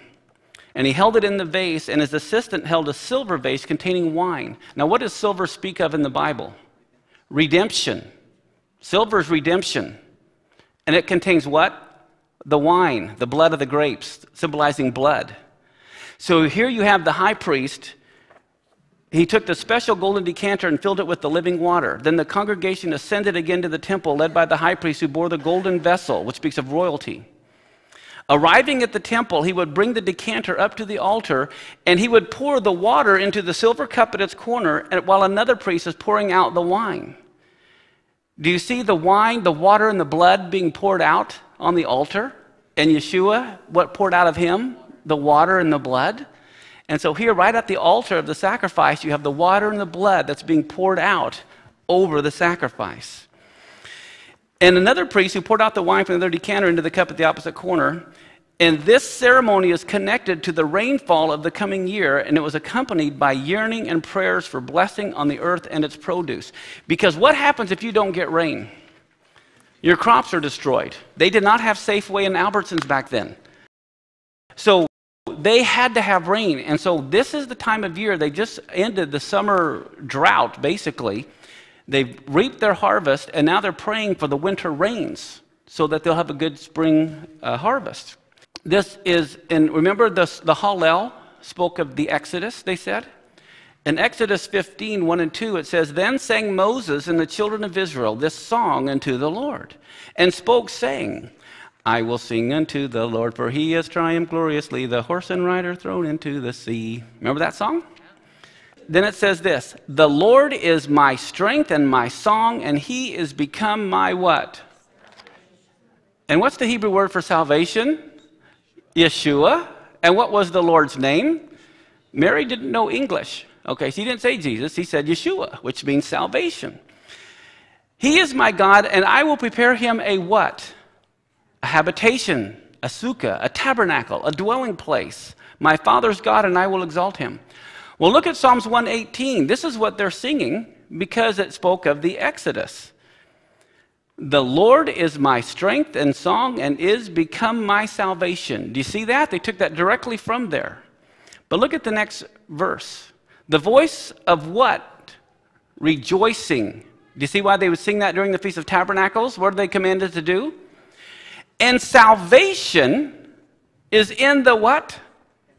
Speaker 1: and he held it in the vase, and his assistant held a silver vase containing wine. Now, what does silver speak of in the Bible? Redemption. Silver is redemption. And it contains what? The wine, the blood of the grapes, symbolizing blood. So here you have the high priest. He took the special golden decanter and filled it with the living water. Then the congregation ascended again to the temple, led by the high priest who bore the golden vessel, which speaks of royalty. Arriving at the temple, he would bring the decanter up to the altar and he would pour the water into the silver cup at its corner while another priest is pouring out the wine. Do you see the wine, the water, and the blood being poured out on the altar? And Yeshua, what poured out of him? The water and the blood. And so, here, right at the altar of the sacrifice, you have the water and the blood that's being poured out over the sacrifice. And another priest who poured out the wine from another decanter into the cup at the opposite corner. And this ceremony is connected to the rainfall of the coming year, and it was accompanied by yearning and prayers for blessing on the earth and its produce. Because what happens if you don't get rain? Your crops are destroyed. They did not have Safeway and Albertsons back then. So they had to have rain. And so this is the time of year, they just ended the summer drought, basically. They've reaped their harvest, and now they're praying for the winter rains so that they'll have a good spring uh, harvest. This is, and remember the, the Hallel spoke of the Exodus, they said? In Exodus 15, 1 and 2, it says, Then sang Moses and the children of Israel this song unto the Lord, and spoke, saying, I will sing unto the Lord, for he has triumphed gloriously, the horse and rider thrown into the sea. Remember that song? Then it says this The Lord is my strength and my song, and he is become my what? And what's the Hebrew word for salvation? Yeshua. And what was the Lord's name? Mary didn't know English. Okay, she didn't say Jesus, he said Yeshua, which means salvation. He is my God, and I will prepare him a what? A habitation, a sukkah, a tabernacle, a dwelling place. My father's God, and I will exalt him. Well, look at Psalms 118. This is what they're singing because it spoke of the Exodus. The Lord is my strength and song and is become my salvation. Do you see that? They took that directly from there. But look at the next verse. The voice of what? Rejoicing. Do you see why they would sing that during the Feast of Tabernacles? What are they commanded to do? And salvation is in the what?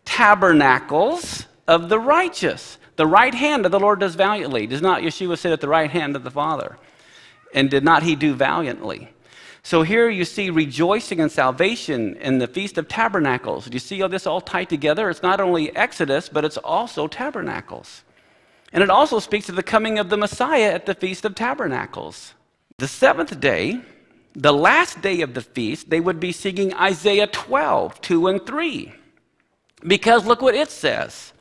Speaker 1: Tabernacles of the righteous. The right hand of the Lord does valiantly. Does not Yeshua sit at the right hand of the Father? And did not he do valiantly? So here you see rejoicing and salvation in the Feast of Tabernacles. Do you see all this all tied together? It's not only Exodus, but it's also Tabernacles. And it also speaks of the coming of the Messiah at the Feast of Tabernacles. The seventh day, the last day of the feast, they would be singing Isaiah 12, 2 and 3. Because look what it says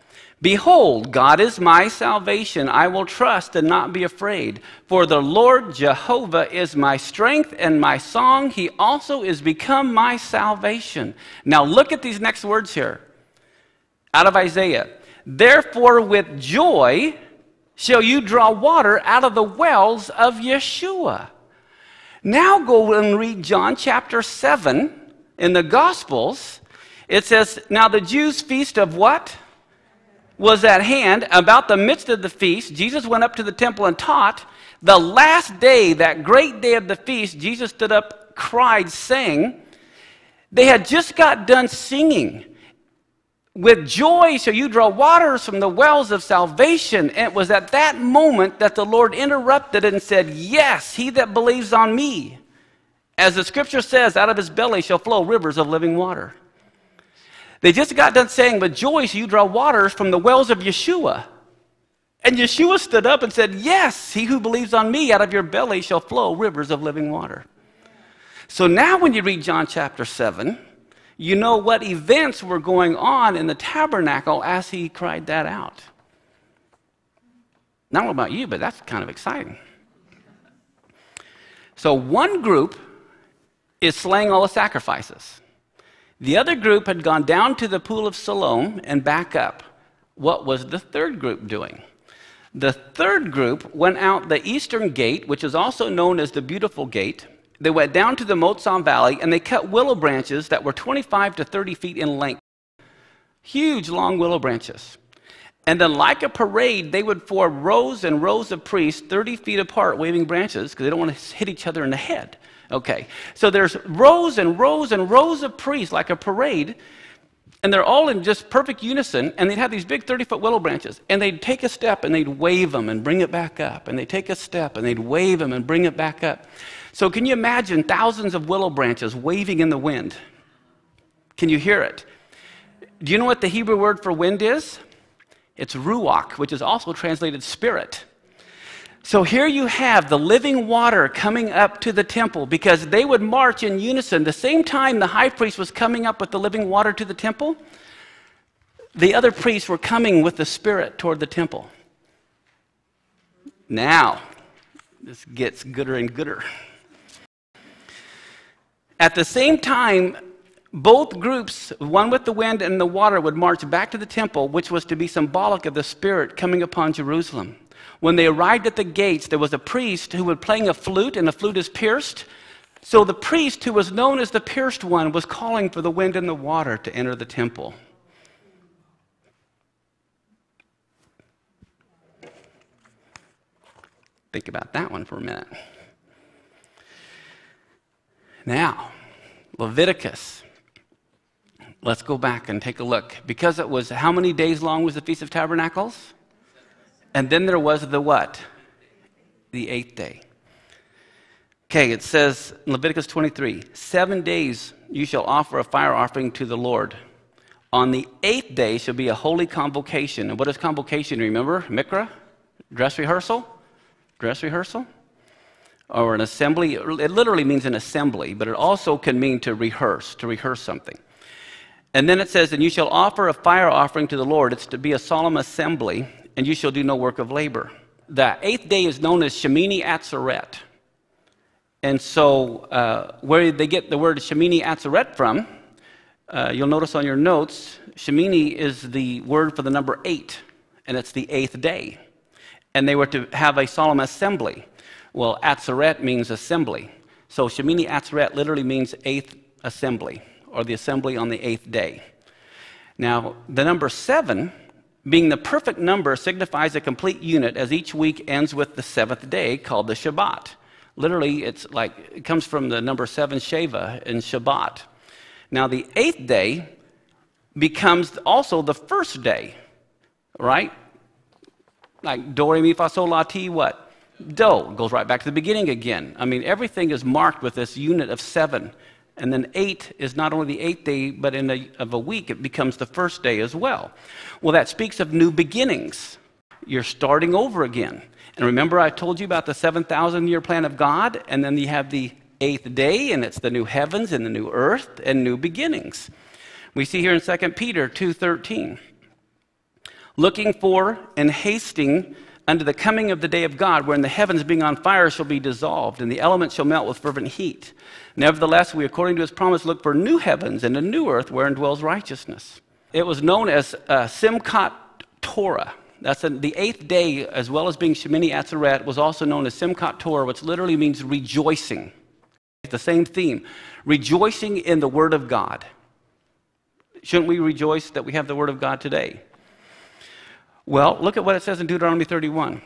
Speaker 1: Behold, God is my salvation. I will trust and not be afraid. For the Lord Jehovah is my strength and my song. He also is become my salvation. Now look at these next words here out of Isaiah. Therefore, with joy shall you draw water out of the wells of Yeshua. Now go and read John chapter 7 in the Gospels, it says, Now the Jews' feast of what? Was at hand. About the midst of the feast, Jesus went up to the temple and taught. The last day, that great day of the feast, Jesus stood up, cried, saying, They had just got done singing. With joy shall you draw waters from the wells of salvation. And it was at that moment that the Lord interrupted and said, Yes, he that believes on me. As the scripture says, out of his belly shall flow rivers of living water. They just got done saying, With joy shall you draw waters from the wells of Yeshua. And Yeshua stood up and said, Yes, he who believes on me, out of your belly shall flow rivers of living water. So now, when you read John chapter 7, you know what events were going on in the tabernacle as he cried that out. Not about you, but that's kind of exciting. So, one group is slaying all the sacrifices. The other group had gone down to the pool of Siloam and back up. What was the third group doing? The third group went out the eastern gate, which is also known as the Beautiful Gate. They went down to the Motzon Valley and they cut willow branches that were 25 to 30 feet in length. Huge, long willow branches. And then, like a parade, they would form rows and rows of priests 30 feet apart waving branches because they don't want to hit each other in the head. Okay, so there's rows and rows and rows of priests like a parade, and they're all in just perfect unison, and they'd have these big 30 foot willow branches, and they'd take a step and they'd wave them and bring it back up, and they'd take a step and they'd wave them and bring it back up. So, can you imagine thousands of willow branches waving in the wind? Can you hear it? Do you know what the Hebrew word for wind is? It's ruach, which is also translated spirit. So here you have the living water coming up to the temple because they would march in unison. The same time the high priest was coming up with the living water to the temple, the other priests were coming with the Spirit toward the temple. Now, this gets gooder and gooder. At the same time, both groups, one with the wind and the water, would march back to the temple, which was to be symbolic of the Spirit coming upon Jerusalem. When they arrived at the gates, there was a priest who was playing a flute, and the flute is pierced. So the priest, who was known as the pierced one, was calling for the wind and the water to enter the temple. Think about that one for a minute. Now, Leviticus. Let's go back and take a look. Because it was how many days long was the Feast of Tabernacles? And then there was the what? The eighth day. Okay, it says in Leviticus 23 Seven days you shall offer a fire offering to the Lord. On the eighth day shall be a holy convocation. And what is convocation? Remember? Mikra? Dress rehearsal? Dress rehearsal? Or an assembly? It literally means an assembly, but it also can mean to rehearse, to rehearse something. And then it says, And you shall offer a fire offering to the Lord. It's to be a solemn assembly and you shall do no work of labor. The eighth day is known as Shemini Atzeret. And so, uh, where they get the word Shemini Atzeret from, uh, you'll notice on your notes, Shemini is the word for the number eight, and it's the eighth day. And they were to have a solemn assembly. Well, Atzeret means assembly. So, Shemini Atzeret literally means eighth assembly, or the assembly on the eighth day. Now, the number seven being the perfect number signifies a complete unit as each week ends with the seventh day called the Shabbat. Literally, it's like it comes from the number seven Sheva in Shabbat. Now, the eighth day becomes also the first day, right? Like do, re, mi, fa, sol, la, ti, what? Do. Goes right back to the beginning again. I mean, everything is marked with this unit of seven. And then eight is not only the eighth day, but in a, of a week, it becomes the first day as well. Well, that speaks of new beginnings. You're starting over again. And remember, I told you about the 7,000 year plan of God, and then you have the eighth day, and it's the new heavens and the new earth and new beginnings. We see here in 2 Peter 2:13, looking for and hasting unto the coming of the day of God, wherein the heavens being on fire shall be dissolved, and the elements shall melt with fervent heat. Nevertheless, we, according to his promise, look for new heavens and a new earth wherein dwells righteousness. It was known as uh, Simchat Torah. That's a, the eighth day, as well as being Shemini Atzeret, was also known as Simchat Torah, which literally means rejoicing. It's the same theme rejoicing in the Word of God. Shouldn't we rejoice that we have the Word of God today? Well, look at what it says in Deuteronomy 31.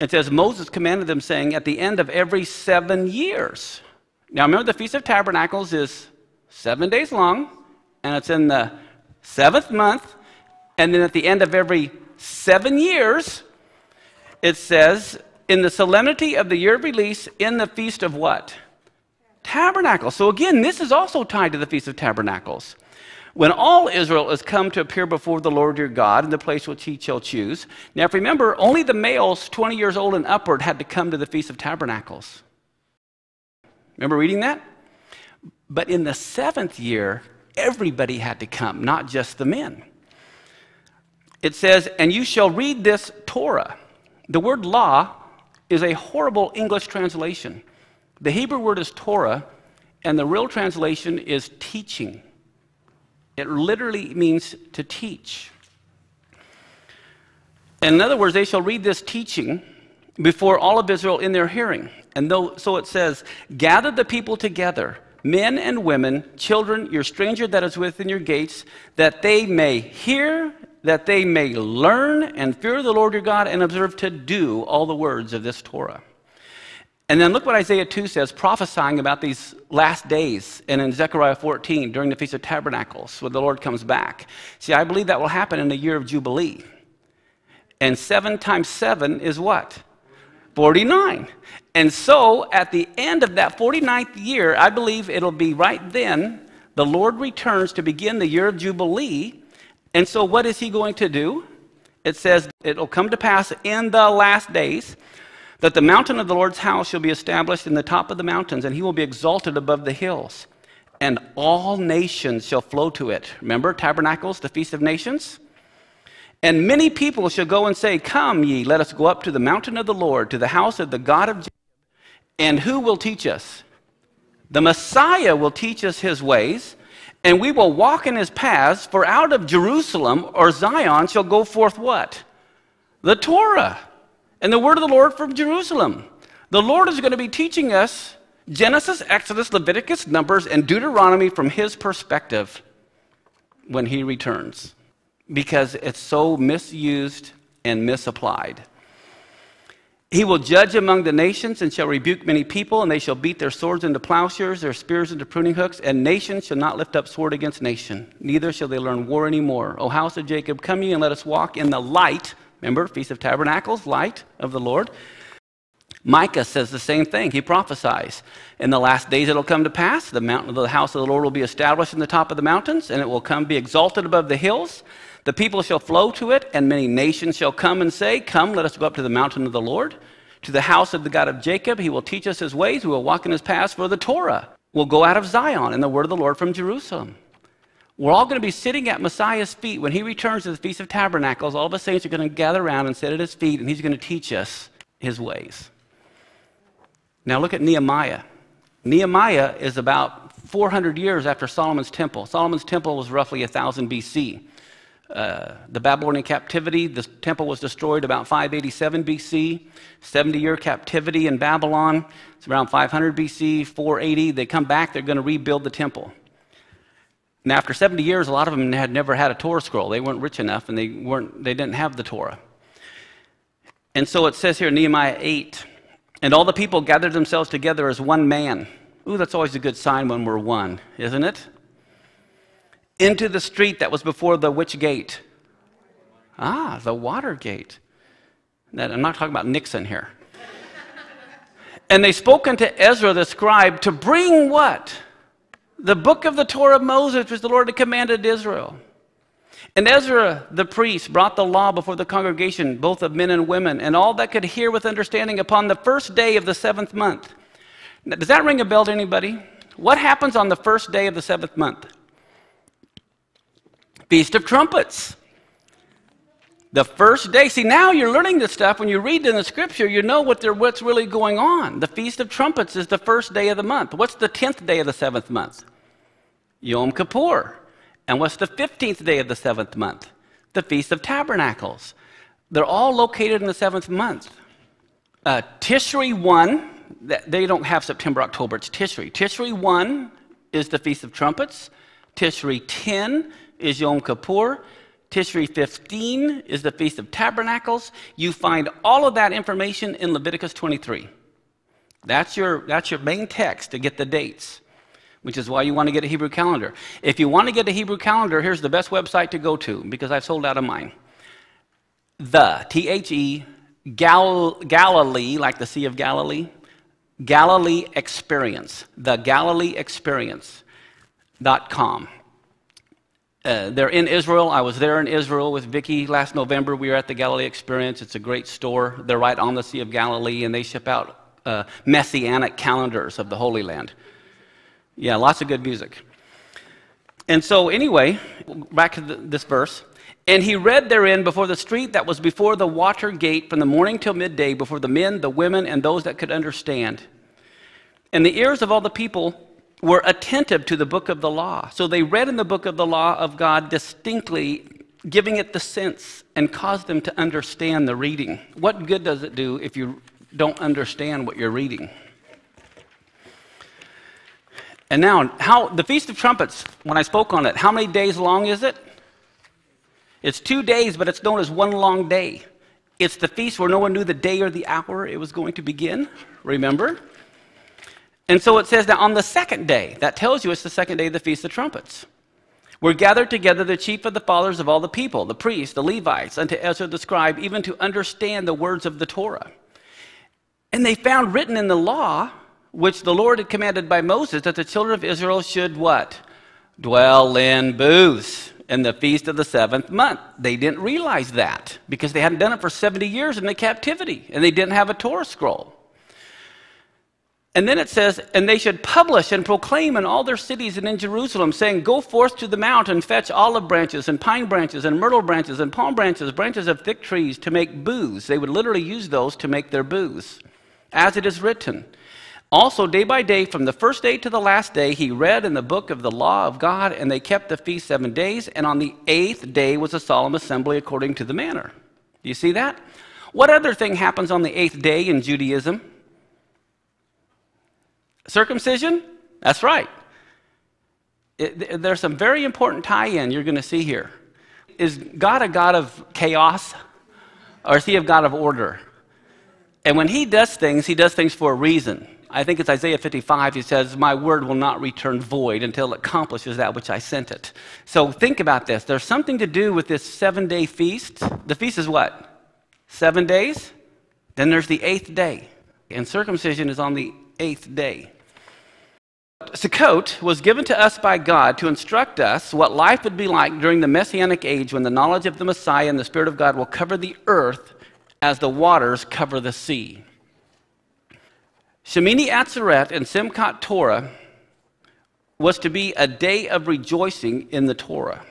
Speaker 1: It says, Moses commanded them, saying, At the end of every seven years. Now remember, the Feast of Tabernacles is seven days long, and it's in the seventh month. And then at the end of every seven years, it says, in the solemnity of the year of release, in the feast of what? Tabernacle. So again, this is also tied to the Feast of Tabernacles. When all Israel is come to appear before the Lord your God in the place which he shall choose. Now, if remember, only the males 20 years old and upward had to come to the Feast of Tabernacles. Remember reading that? But in the seventh year, everybody had to come, not just the men. It says, And you shall read this Torah. The word law is a horrible English translation. The Hebrew word is Torah, and the real translation is teaching. It literally means to teach. In other words, they shall read this teaching before all of Israel in their hearing. And though, so it says, Gather the people together, men and women, children, your stranger that is within your gates, that they may hear, that they may learn and fear the Lord your God and observe to do all the words of this Torah. And then look what Isaiah 2 says, prophesying about these last days, and in Zechariah 14, during the Feast of Tabernacles, when the Lord comes back. See, I believe that will happen in the year of Jubilee. And seven times seven is what? 49. And so at the end of that 49th year, I believe it'll be right then, the Lord returns to begin the year of Jubilee. And so what is he going to do? It says, It'll come to pass in the last days that the mountain of the Lord's house shall be established in the top of the mountains, and he will be exalted above the hills. And all nations shall flow to it. Remember, tabernacles, the feast of nations? And many people shall go and say, Come ye, let us go up to the mountain of the Lord, to the house of the God of Jacob. And who will teach us? The Messiah will teach us his ways, and we will walk in his paths, for out of Jerusalem or Zion shall go forth what? The Torah and the word of the Lord from Jerusalem. The Lord is going to be teaching us Genesis, Exodus, Leviticus, Numbers, and Deuteronomy from his perspective when he returns because it's so misused and misapplied. He will judge among the nations and shall rebuke many people, and they shall beat their swords into plowshares, their spears into pruning hooks, and nation shall not lift up sword against nation. Neither shall they learn war any more. O house of Jacob, come ye and let us walk in the light. Remember, Feast of Tabernacles, light of the Lord. Micah says the same thing. He prophesies. In the last days it'll come to pass. The mountain of the house of the Lord will be established in the top of the mountains, and it will come be exalted above the hills. The people shall flow to it, and many nations shall come and say, Come, let us go up to the mountain of the Lord, to the house of the God of Jacob. He will teach us his ways. We will walk in his paths, for the Torah will go out of Zion, and the word of the Lord from Jerusalem. We're all going to be sitting at Messiah's feet. When he returns to the Feast of Tabernacles, all of the saints are going to gather around and sit at his feet, and he's going to teach us his ways. Now look at Nehemiah. Nehemiah is about 400 years after Solomon's temple. Solomon's temple was roughly 1000 BC. Uh, the Babylonian captivity, the temple was destroyed about 587 BC. 70 year captivity in Babylon, it's around 500 BC, 480. They come back, they're going to rebuild the temple. And after 70 years, a lot of them had never had a Torah scroll. They weren't rich enough and they, weren't, they didn't have the Torah. And so it says here, Nehemiah 8, and all the people gathered themselves together as one man. Ooh, that's always a good sign when we're one, isn't it? into the street that was before the which gate? Ah, the water gate. I'm not talking about Nixon here. <laughs> and they spoke unto Ezra the scribe to bring what? The book of the Torah of Moses, which the Lord had commanded Israel. And Ezra the priest brought the law before the congregation, both of men and women, and all that could hear with understanding upon the first day of the seventh month. Now, does that ring a bell to anybody? What happens on the first day of the seventh month? Feast of Trumpets. The first day. See, now you're learning this stuff. When you read in the scripture, you know what what's really going on. The Feast of Trumpets is the first day of the month. What's the 10th day of the seventh month? Yom Kippur. And what's the 15th day of the seventh month? The Feast of Tabernacles. They're all located in the seventh month. Uh, Tishri 1, they don't have September, October, it's Tishri. Tishri 1 is the Feast of Trumpets. Tishri 10 is Yom Kippur. Tishri 15 is the Feast of Tabernacles. You find all of that information in Leviticus 23. That's your, that's your main text to get the dates, which is why you want to get a Hebrew calendar. If you want to get a Hebrew calendar, here's the best website to go to because I've sold out of mine. The, T H E, Gal- Galilee, like the Sea of Galilee, Galilee Experience, the Galilee Experience.com. Uh, they're in Israel. I was there in Israel with Vicki last November. We were at the Galilee Experience. It's a great store. They're right on the Sea of Galilee, and they ship out uh, messianic calendars of the Holy Land. Yeah, lots of good music. And so, anyway, back to the, this verse. And he read therein before the street that was before the water gate from the morning till midday, before the men, the women, and those that could understand. And the ears of all the people were attentive to the book of the law. So they read in the book of the law of God distinctly, giving it the sense and caused them to understand the reading. What good does it do if you don't understand what you're reading? And now, how the Feast of Trumpets, when I spoke on it, how many days long is it? It's two days, but it's known as one long day. It's the feast where no one knew the day or the hour it was going to begin. Remember? And so it says that on the second day, that tells you it's the second day of the Feast of Trumpets. Were gathered together the chief of the fathers of all the people, the priests, the Levites, unto Ezra the scribe, even to understand the words of the Torah. And they found written in the law, which the Lord had commanded by Moses, that the children of Israel should what? Dwell in booths in the feast of the seventh month. They didn't realize that because they hadn't done it for 70 years in the captivity and they didn't have a Torah scroll. And then it says, and they should publish and proclaim in all their cities and in Jerusalem, saying, Go forth to the mount and fetch olive branches and pine branches and myrtle branches and palm branches, branches of thick trees to make booths. They would literally use those to make their booths, as it is written. Also, day by day, from the first day to the last day, he read in the book of the law of God, and they kept the feast seven days, and on the eighth day was a solemn assembly according to the manner. Do you see that? What other thing happens on the eighth day in Judaism? Circumcision? That's right. It, there's some very important tie in you're going to see here. Is God a God of chaos or is he a God of order? And when he does things, he does things for a reason. I think it's Isaiah 55. He says, My word will not return void until it accomplishes that which I sent it. So think about this. There's something to do with this seven day feast. The feast is what? Seven days? Then there's the eighth day. And circumcision is on the eighth day. Sukkot was given to us by God to instruct us what life would be like during the Messianic age when the knowledge of the Messiah and the Spirit of God will cover the earth as the waters cover the sea. Shemini Atzeret and Simchat Torah was to be a day of rejoicing in the Torah.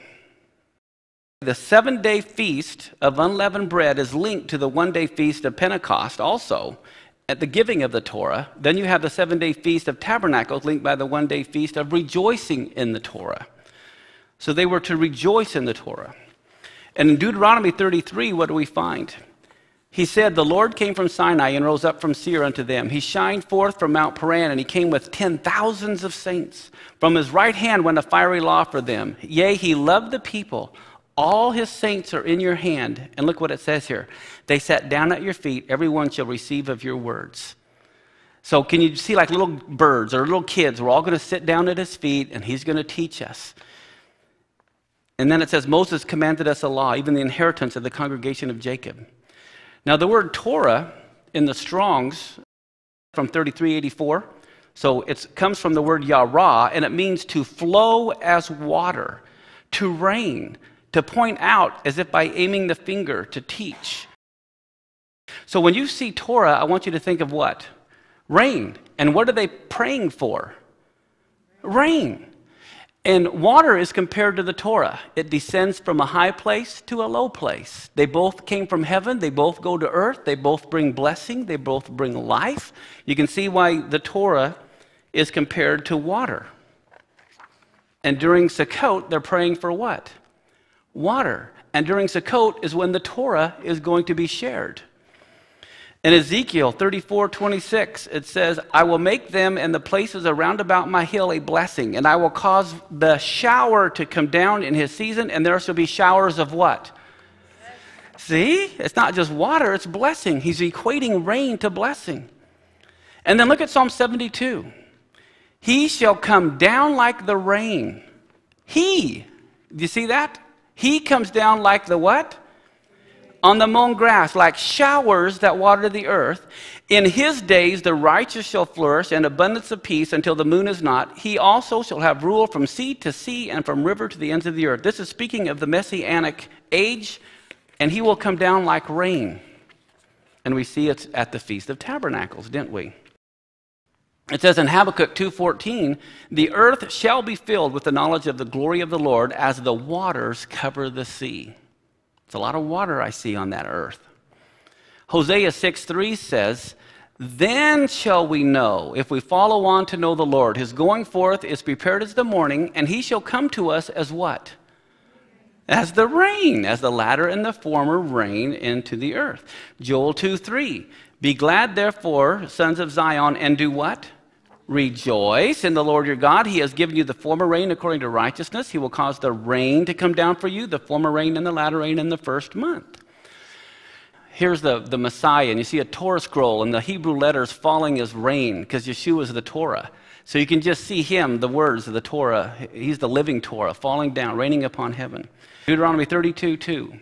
Speaker 1: The seven day feast of unleavened bread is linked to the one day feast of Pentecost also, at the giving of the Torah. Then you have the seven day feast of tabernacles linked by the one day feast of rejoicing in the Torah. So they were to rejoice in the Torah. And in Deuteronomy 33, what do we find? He said, The Lord came from Sinai and rose up from Seir unto them. He shined forth from Mount Paran, and he came with ten thousands of saints. From his right hand went a fiery law for them. Yea, he loved the people. All his saints are in your hand. And look what it says here. They sat down at your feet. Everyone shall receive of your words. So, can you see like little birds or little kids? We're all going to sit down at his feet and he's going to teach us. And then it says, Moses commanded us a law, even the inheritance of the congregation of Jacob. Now, the word Torah in the Strongs from 3384, so it comes from the word Yara, and it means to flow as water, to rain, to point out as if by aiming the finger to teach. So when you see Torah, I want you to think of what? Rain. And what are they praying for? Rain. And water is compared to the Torah. It descends from a high place to a low place. They both came from heaven. They both go to earth. They both bring blessing. They both bring life. You can see why the Torah is compared to water. And during Sukkot, they're praying for what? Water. And during Sukkot is when the Torah is going to be shared. In Ezekiel 34 26, it says, I will make them and the places around about my hill a blessing, and I will cause the shower to come down in his season, and there shall be showers of what? See? It's not just water, it's blessing. He's equating rain to blessing. And then look at Psalm 72. He shall come down like the rain. He. Do you see that? He comes down like the what? on the mown grass, like showers that water the earth. In his days the righteous shall flourish, and abundance of peace until the moon is not. He also shall have rule from sea to sea and from river to the ends of the earth. This is speaking of the messianic age, and he will come down like rain. And we see it at the Feast of Tabernacles, didn't we? It says in Habakkuk 2:14, "The earth shall be filled with the knowledge of the glory of the Lord as the waters cover the sea." It's a lot of water I see on that earth. Hosea 6:3 says, Then shall we know, if we follow on to know the Lord. His going forth is prepared as the morning, and he shall come to us as what? As the rain, as the latter and the former rain into the earth. Joel 2:3, Be glad, therefore, sons of Zion, and do what? Rejoice in the Lord your God. He has given you the former rain according to righteousness. He will cause the rain to come down for you, the former rain and the latter rain in the first month. Here's the, the Messiah, and you see a Torah scroll and the Hebrew letters falling as rain because Yeshua is the Torah. So you can just see him, the words of the Torah. He's the living Torah falling down, raining upon heaven. Deuteronomy 32 2.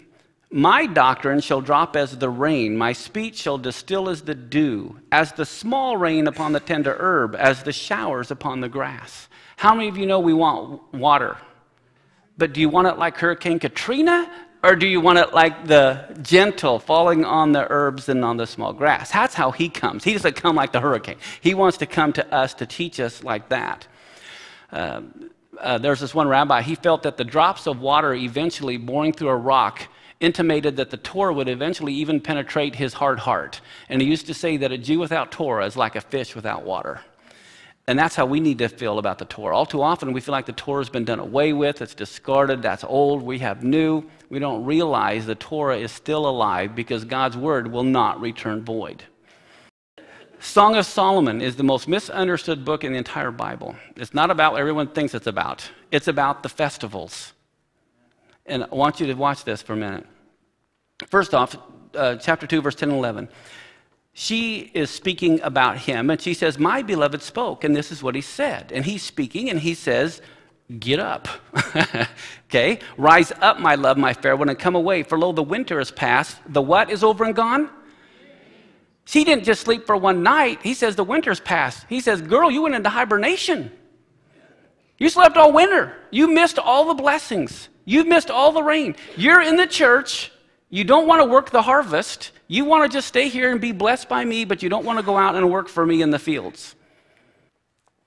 Speaker 1: My doctrine shall drop as the rain, my speech shall distill as the dew, as the small rain upon the tender herb, as the showers upon the grass. How many of you know we want water? But do you want it like Hurricane Katrina? Or do you want it like the gentle falling on the herbs and on the small grass? That's how he comes. He doesn't come like the hurricane. He wants to come to us to teach us like that. Uh, uh, there's this one rabbi, he felt that the drops of water eventually boring through a rock intimated that the Torah would eventually even penetrate his hard heart. And he used to say that a Jew without Torah is like a fish without water. And that's how we need to feel about the Torah. All too often, we feel like the Torah has been done away with, it's discarded, that's old, we have new. We don't realize the Torah is still alive because God's word will not return void. Song of Solomon is the most misunderstood book in the entire Bible. It's not about what everyone thinks it's about, it's about the festivals. And I want you to watch this for a minute. First off, uh, chapter 2, verse 10 and 11. She is speaking about him, and she says, My beloved spoke, and this is what he said. And he's speaking, and he says, Get up. <laughs> okay? Rise up, my love, my fair one, and come away. For lo, the winter is past. The what is over and gone? She didn't just sleep for one night. He says, The winter's past. He says, Girl, you went into hibernation. You slept all winter. You missed all the blessings. You've missed all the rain. You're in the church. You don't want to work the harvest. You want to just stay here and be blessed by me, but you don't want to go out and work for me in the fields.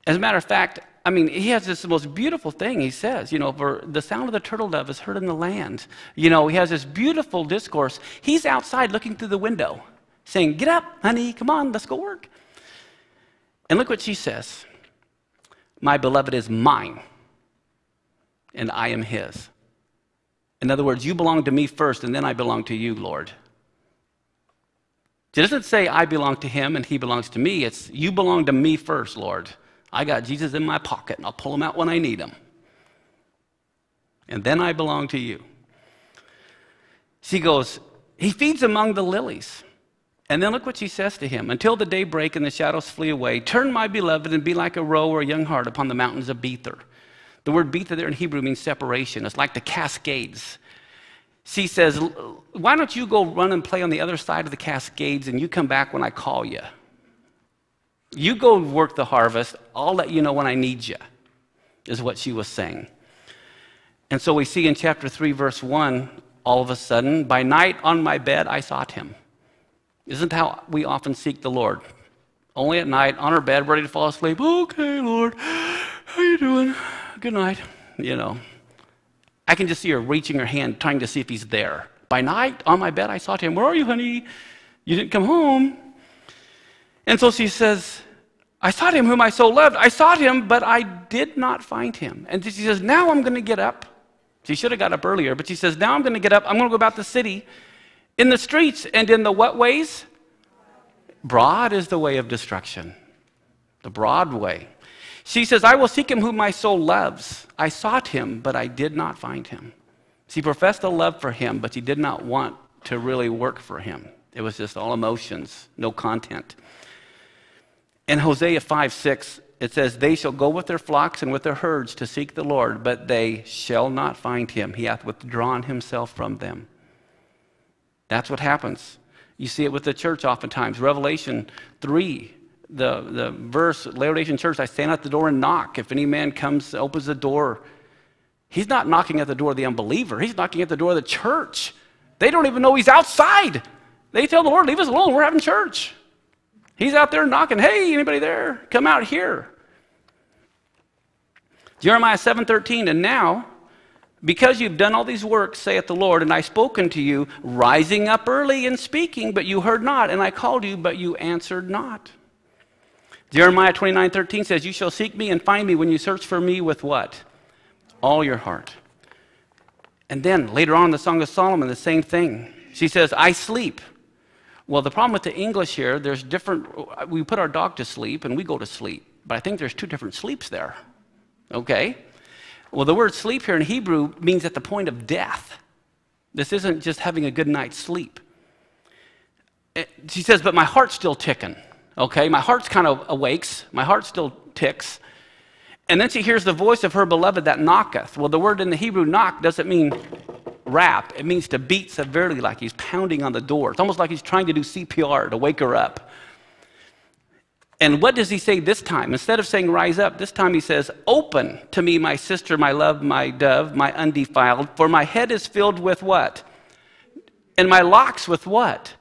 Speaker 1: As a matter of fact, I mean, he has this most beautiful thing he says, you know, for the sound of the turtle dove is heard in the land. You know, he has this beautiful discourse. He's outside looking through the window, saying, Get up, honey, come on, let's go work. And look what she says My beloved is mine, and I am his. In other words, you belong to me first, and then I belong to you, Lord. It doesn't say I belong to him and he belongs to me. It's you belong to me first, Lord. I got Jesus in my pocket, and I'll pull him out when I need him. And then I belong to you. She goes, He feeds among the lilies. And then look what she says to him Until the day break and the shadows flee away, turn, my beloved, and be like a roe or a young hart upon the mountains of Bether. The word Bether there in Hebrew means separation. It's like the Cascades. She says, Why don't you go run and play on the other side of the Cascades and you come back when I call you? You go work the harvest. I'll let you know when I need you, is what she was saying. And so we see in chapter 3, verse 1, all of a sudden, by night on my bed I sought him. Isn't how we often seek the Lord? Only at night, on our bed, ready to fall asleep. Okay, Lord, how you doing? good night, you know. I can just see her reaching her hand, trying to see if he's there. By night, on my bed, I saw him. Where are you, honey? You didn't come home. And so she says, I sought him whom I so loved. I sought him, but I did not find him. And she says, Now I'm going to get up. She should have got up earlier, but she says, Now I'm going to get up. I'm going to go about the city in the streets and in the what ways? Broad is the way of destruction, the broad way. She says, I will seek him whom my soul loves. I sought him, but I did not find him. She professed a love for him, but she did not want to really work for him. It was just all emotions, no content. In Hosea 5 6, it says, They shall go with their flocks and with their herds to seek the Lord, but they shall not find him. He hath withdrawn himself from them. That's what happens. You see it with the church oftentimes. Revelation 3, the, the verse, Laodicean church, I stand at the door and knock. If any man comes, opens the door, he's not knocking at the door of the unbeliever, he's knocking at the door of the church. They don't even know he's outside. They tell the Lord, leave us alone, we're having church. He's out there knocking, hey, anybody there? Come out here. Jeremiah 7:13, and now, because you've done all these works, saith the Lord, and I spoke unto you, rising up early and speaking, but you heard not, and I called you, but you answered not. Jeremiah 29:13 says, You shall seek me and find me when you search for me with what? All your heart. And then later on in the Song of Solomon, the same thing. She says, I sleep. Well, the problem with the English here, there's different, we put our dog to sleep and we go to sleep, but I think there's two different sleeps there. Okay? Well, the word sleep here in Hebrew means at the point of death. This isn't just having a good night's sleep. It, she says, but my heart's still ticking. Okay? My heart's kind of awakes, my heart still ticks. And then she hears the voice of her beloved that knocketh. Well, the word in the Hebrew knock doesn't mean rap, it means to beat severely, like he's pounding on the door. It's almost like he's trying to do CPR to wake her up. And what does he say this time? Instead of saying, Rise up, this time he says, Open to me, my sister, my love, my dove, my undefiled, for my head is filled with what? And my locks with what?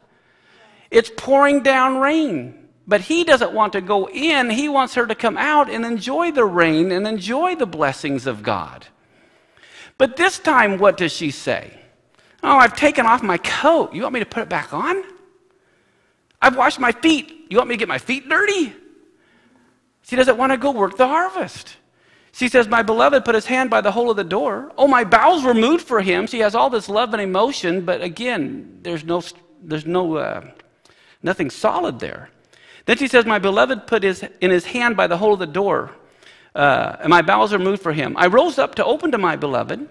Speaker 1: It's pouring down rain. But he doesn't want to go in. He wants her to come out and enjoy the rain and enjoy the blessings of God. But this time, what does she say? Oh, I've taken off my coat. You want me to put it back on? I've washed my feet. You want me to get my feet dirty? She doesn't want to go work the harvest. She says, My beloved put his hand by the hole of the door. Oh, my bowels were moved for him. She has all this love and emotion, but again, there's no, there's no, uh, nothing solid there. Then she says, My beloved put his, in his hand by the hole of the door uh, and my bowels are moved for him. I rose up to open to my beloved,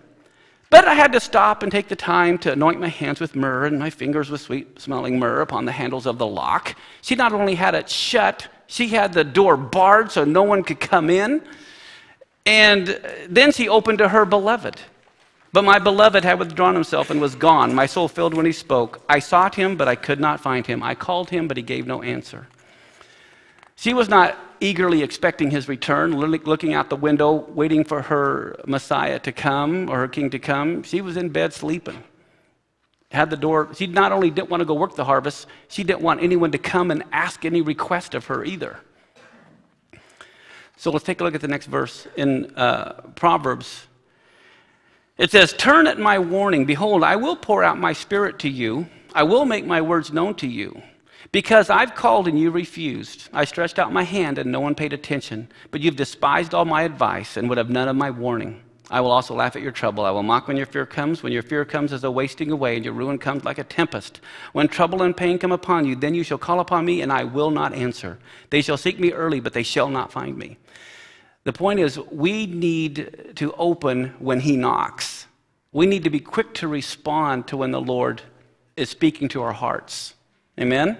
Speaker 1: but I had to stop and take the time to anoint my hands with myrrh and my fingers with sweet smelling myrrh upon the handles of the lock. She not only had it shut, she had the door barred so no one could come in. And then she opened to her beloved. But my beloved had withdrawn himself and was gone, my soul filled when he spoke. I sought him, but I could not find him. I called him, but he gave no answer. She was not eagerly expecting his return, looking out the window, waiting for her Messiah to come or her king to come. She was in bed sleeping. Had the door, she not only didn't want to go work the harvest, she didn't want anyone to come and ask any request of her either. So let's take a look at the next verse in uh, Proverbs. It says, Turn at my warning. Behold, I will pour out my spirit to you. I will make my words known to you. Because I've called and you refused. I stretched out my hand and no one paid attention. But you've despised all my advice and would have none of my warning. I will also laugh at your trouble. I will mock when your fear comes. When your fear comes as a wasting away, and your ruin comes like a tempest. When trouble and pain come upon you, then you shall call upon me, and I will not answer. They shall seek me early, but they shall not find me. The point is, we need to open when He knocks. We need to be quick to respond to when the Lord is speaking to our hearts. Amen?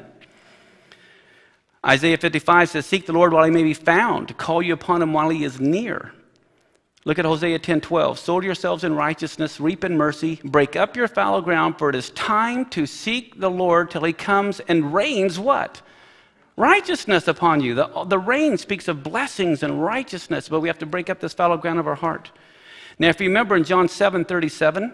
Speaker 1: Isaiah 55 says, Seek the Lord while he may be found, call you upon him while he is near. Look at Hosea 10:12. Sow yourselves in righteousness, reap in mercy, break up your fallow ground, for it is time to seek the Lord till he comes and rains what? Righteousness upon you. The, the rain speaks of blessings and righteousness, but we have to break up this fallow ground of our heart. Now, if you remember in John 7 37,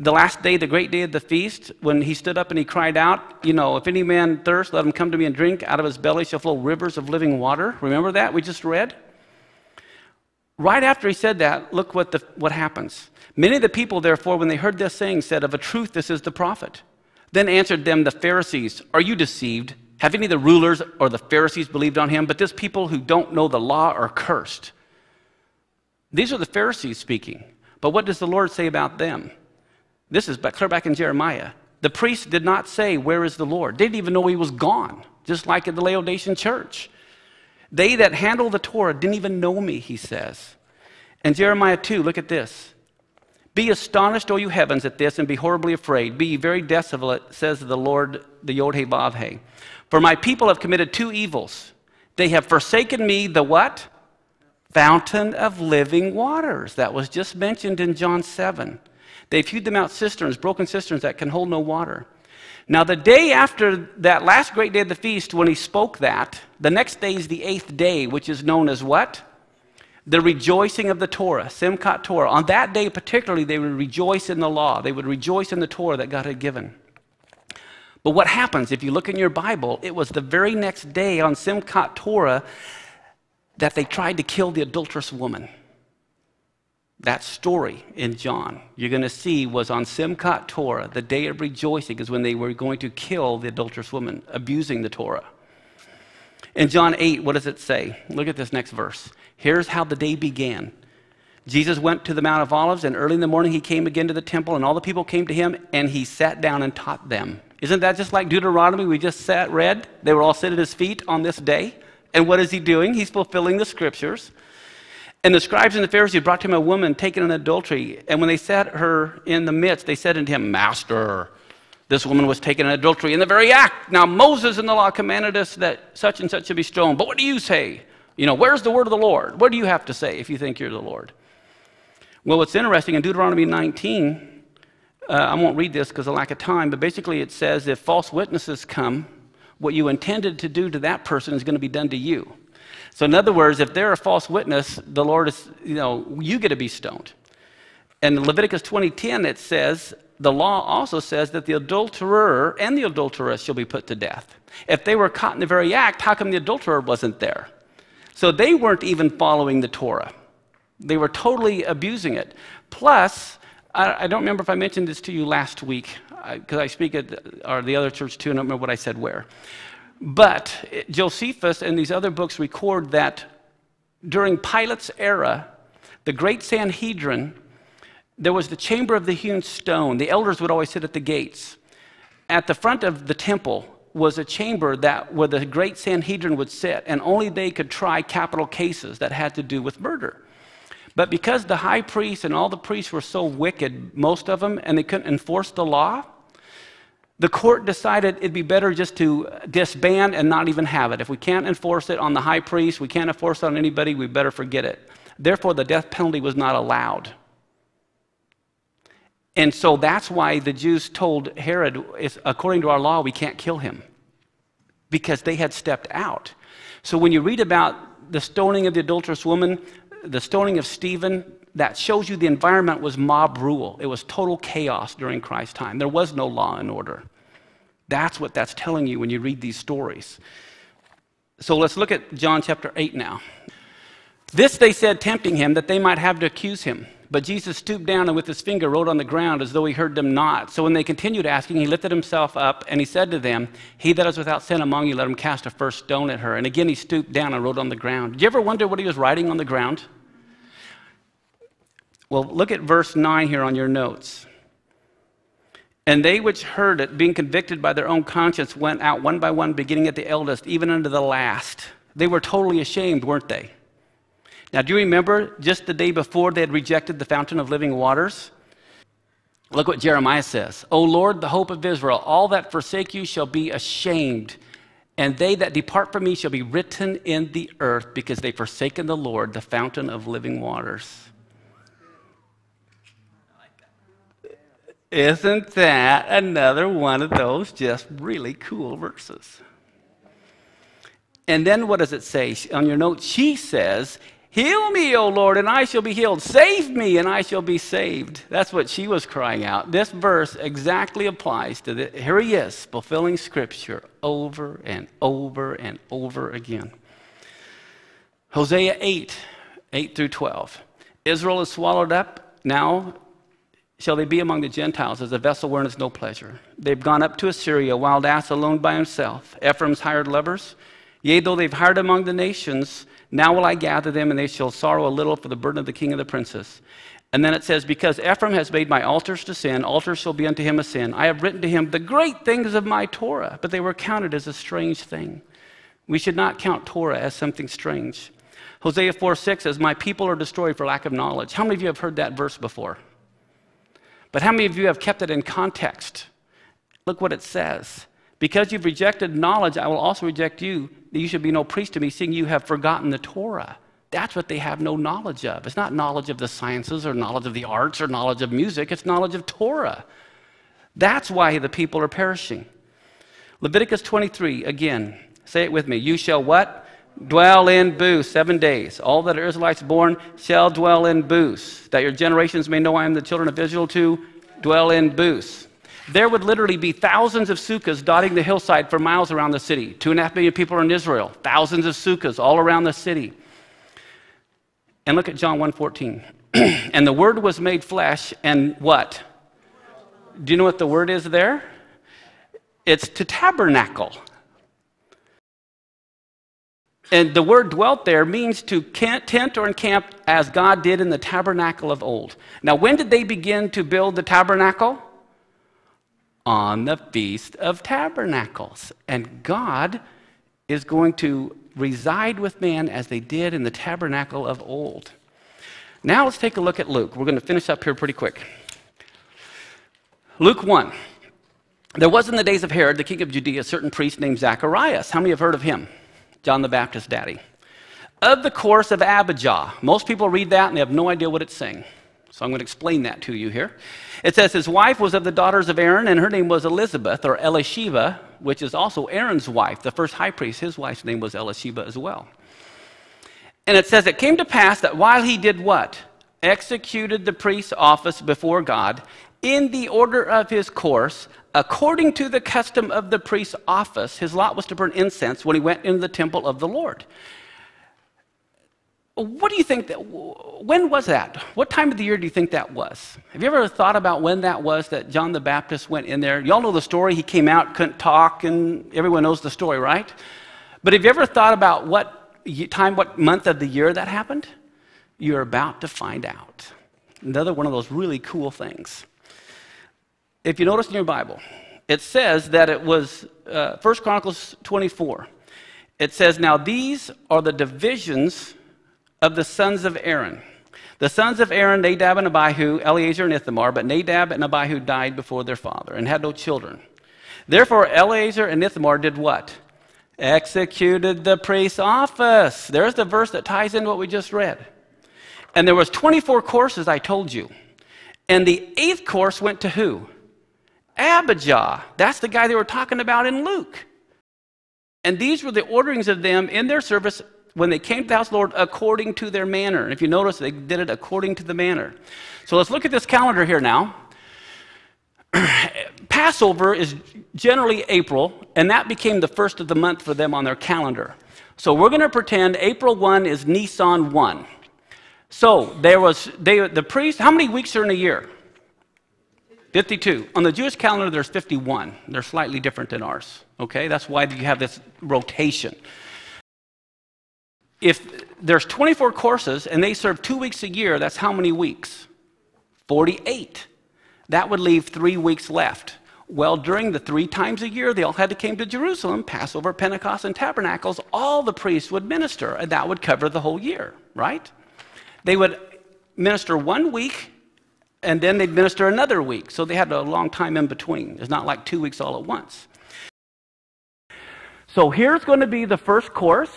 Speaker 1: the last day, the great day of the feast, when he stood up and he cried out, You know, if any man thirst, let him come to me and drink. Out of his belly shall flow rivers of living water. Remember that? We just read. Right after he said that, look what, the, what happens. Many of the people, therefore, when they heard this saying, said, Of a truth, this is the prophet. Then answered them the Pharisees, Are you deceived? Have any of the rulers or the Pharisees believed on him? But this people who don't know the law are cursed. These are the Pharisees speaking. But what does the Lord say about them? This is clear back in Jeremiah. The priests did not say, Where is the Lord? They didn't even know he was gone. just like at the Laodicean church. They that handle the Torah didn't even know me, he says. And Jeremiah 2, look at this. Be astonished, O you heavens, at this, and be horribly afraid. Be very desolate, says the Lord, the Yod He Vav He. For my people have committed two evils. They have forsaken me, the what? Fountain of living waters. That was just mentioned in John 7. They've hewed them out cisterns, broken cisterns that can hold no water. Now, the day after that last great day of the feast, when he spoke that, the next day is the eighth day, which is known as what? The rejoicing of the Torah, Simchat Torah. On that day, particularly, they would rejoice in the law. They would rejoice in the Torah that God had given. But what happens if you look in your Bible? It was the very next day on Simchat Torah that they tried to kill the adulterous woman. That story in John, you're going to see, was on Simchat Torah, the day of rejoicing, is when they were going to kill the adulterous woman, abusing the Torah. In John 8, what does it say? Look at this next verse. Here's how the day began. Jesus went to the Mount of Olives, and early in the morning he came again to the temple, and all the people came to him, and he sat down and taught them. Isn't that just like Deuteronomy we just sat read? They were all sitting at his feet on this day. And what is he doing? He's fulfilling the scriptures. And the scribes and the Pharisees brought to him a woman taken in adultery. And when they set her in the midst, they said unto him, Master, this woman was taken in adultery in the very act. Now Moses in the law commanded us that such and such should be stoned. But what do you say? You know, where's the word of the Lord? What do you have to say if you think you're the Lord? Well, what's interesting in Deuteronomy 19, uh, I won't read this because of lack of time, but basically it says if false witnesses come, what you intended to do to that person is going to be done to you. So, in other words, if they're a false witness, the Lord is, you know, you get to be stoned. And in Leviticus 20:10, it says, the law also says that the adulterer and the adulteress shall be put to death. If they were caught in the very act, how come the adulterer wasn't there? So they weren't even following the Torah. They were totally abusing it. Plus, I, don't remember if I mentioned this to you last week, because I, speak at or the other church too, and I don't remember what I said where. But Josephus and these other books record that during Pilate's era, the great Sanhedrin, there was the chamber of the hewn stone. The elders would always sit at the gates. At the front of the temple was a chamber that where the great Sanhedrin would sit, and only they could try capital cases that had to do with murder. But because the high priest and all the priests were so wicked, most of them, and they couldn't enforce the law, the court decided it'd be better just to disband and not even have it. If we can't enforce it on the high priest, we can't enforce it on anybody, we better forget it. Therefore, the death penalty was not allowed. And so that's why the Jews told Herod, according to our law, we can't kill him because they had stepped out. So when you read about the stoning of the adulterous woman, the stoning of Stephen, that shows you the environment was mob rule. It was total chaos during Christ's time. There was no law and order. That's what that's telling you when you read these stories. So let's look at John chapter 8 now. This they said, tempting him, that they might have to accuse him. But Jesus stooped down and with his finger wrote on the ground as though he heard them not. So when they continued asking, he lifted himself up and he said to them, He that is without sin among you, let him cast a first stone at her. And again he stooped down and wrote on the ground. Did you ever wonder what he was writing on the ground? Well, look at verse 9 here on your notes. And they which heard it, being convicted by their own conscience, went out one by one, beginning at the eldest, even unto the last. They were totally ashamed, weren't they? Now, do you remember just the day before they had rejected the fountain of living waters? Look what Jeremiah says O Lord, the hope of Israel, all that forsake you shall be ashamed, and they that depart from me shall be written in the earth, because they've forsaken the Lord, the fountain of living waters. Isn't that another one of those just really cool verses? And then what does it say? On your note, she says, Heal me, O Lord, and I shall be healed. Save me, and I shall be saved. That's what she was crying out. This verse exactly applies to the. Here he is, fulfilling Scripture over and over and over again. Hosea 8, 8 through 12. Israel is swallowed up. Now shall they be among the Gentiles as a vessel wherein is no pleasure. They've gone up to Assyria, wild ass alone by himself. Ephraim's hired lovers. Yea, though they've hired among the nations, now will I gather them, and they shall sorrow a little for the burden of the king of the princes. And then it says, Because Ephraim has made my altars to sin, altars shall be unto him a sin. I have written to him the great things of my Torah, but they were counted as a strange thing. We should not count Torah as something strange. Hosea 4 6 says, My people are destroyed for lack of knowledge. How many of you have heard that verse before? But how many of you have kept it in context? Look what it says. Because you've rejected knowledge, I will also reject you. That you should be no priest to me, seeing you have forgotten the Torah. That's what they have no knowledge of. It's not knowledge of the sciences or knowledge of the arts or knowledge of music, it's knowledge of Torah. That's why the people are perishing. Leviticus 23, again, say it with me. You shall what? Dwell in booths seven days. All that are Israelites born shall dwell in booths, that your generations may know I am the children of Israel to dwell in booths. There would literally be thousands of sukkahs dotting the hillside for miles around the city. Two and a half million people are in Israel. Thousands of sukkahs all around the city. And look at John 1:14. <clears throat> and the word was made flesh and what? Do you know what the word is there? It's to tabernacle. And the word dwelt there means to tent or encamp as God did in the tabernacle of old. Now, when did they begin to build the tabernacle? On the Feast of Tabernacles. And God is going to reside with man as they did in the tabernacle of old. Now let's take a look at Luke. We're going to finish up here pretty quick. Luke 1. There was in the days of Herod, the king of Judea, a certain priest named Zacharias. How many have heard of him? John the Baptist's daddy. Of the course of Abijah. Most people read that and they have no idea what it's saying. So I'm going to explain that to you here. It says his wife was of the daughters of Aaron, and her name was Elizabeth, or Elisheba, which is also Aaron's wife. The first high priest, his wife's name was Elisheba as well. And it says, It came to pass that while he did what? Executed the priest's office before God in the order of his course, according to the custom of the priest's office, his lot was to burn incense when he went into the temple of the Lord. What do you think that, when was that? What time of the year do you think that was? Have you ever thought about when that was that John the Baptist went in there? Y'all know the story. He came out, couldn't talk, and everyone knows the story, right? But have you ever thought about what time, what month of the year that happened? You're about to find out. Another one of those really cool things. If you notice in your Bible, it says that it was uh, 1 Chronicles 24. It says, Now these are the divisions of the sons of Aaron. The sons of Aaron, Nadab and Abihu, Eleazar and Ithamar, but Nadab and Abihu died before their father and had no children. Therefore, Eleazar and Ithamar did what? Executed the priest's office. There's the verse that ties in what we just read. And there was 24 courses, I told you. And the eighth course went to who? Abijah. That's the guy they were talking about in Luke. And these were the orderings of them in their service when they came to the house of the Lord according to their manner. And if you notice, they did it according to the manner. So let's look at this calendar here now. <clears throat> Passover is generally April, and that became the first of the month for them on their calendar. So we're going to pretend April 1 is Nisan 1. So there was they, the priest. How many weeks are in a year? 52. On the Jewish calendar, there's 51. They're slightly different than ours. Okay, that's why you have this rotation if there's 24 courses and they serve two weeks a year, that's how many weeks? 48. That would leave three weeks left. Well, during the three times a year they all had to come to Jerusalem, Passover, Pentecost, and Tabernacles, all the priests would minister, and that would cover the whole year, right? They would minister one week, and then they'd minister another week. So they had a long time in between. It's not like two weeks all at once. So here's going to be the first course.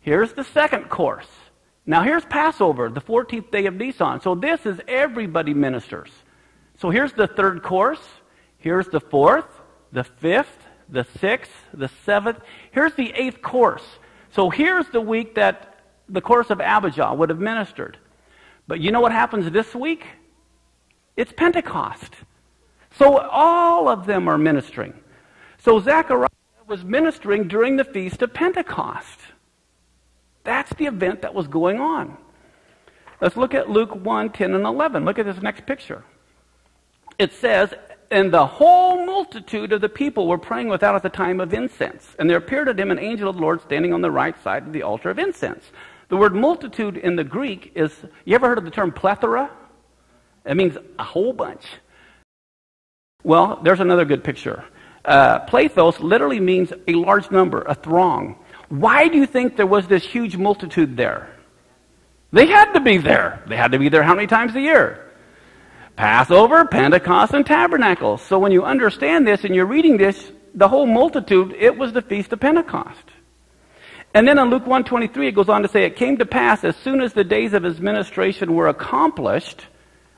Speaker 1: Here's the second course. Now, here's Passover, the 14th day of Nisan. So, this is everybody ministers. So, here's the third course. Here's the fourth, the fifth, the sixth, the seventh. Here's the eighth course. So, here's the week that the course of Abijah would have ministered. But you know what happens this week? It's Pentecost. So, all of them are ministering. So, Zechariah was ministering during the feast of Pentecost. That's the event that was going on. Let's look at Luke 1 10 and 11. Look at this next picture. It says, And the whole multitude of the people were praying without at the time of incense. And there appeared to him an angel of the Lord standing on the right side of the altar of incense.
Speaker 2: The word multitude in the Greek is, you ever heard of the term plethora? It means a whole bunch. Well, there's another good picture. Uh, Plethos literally means a large number, a throng. Why do you think there was this huge multitude there? They had to be there. They had to be there how many times a year? Passover, Pentecost, and Tabernacles. So when you understand this and you're reading this, the whole multitude, it was the Feast of Pentecost. And then in Luke 1.23, it goes on to say, It came to pass as soon as the days of his ministration were accomplished.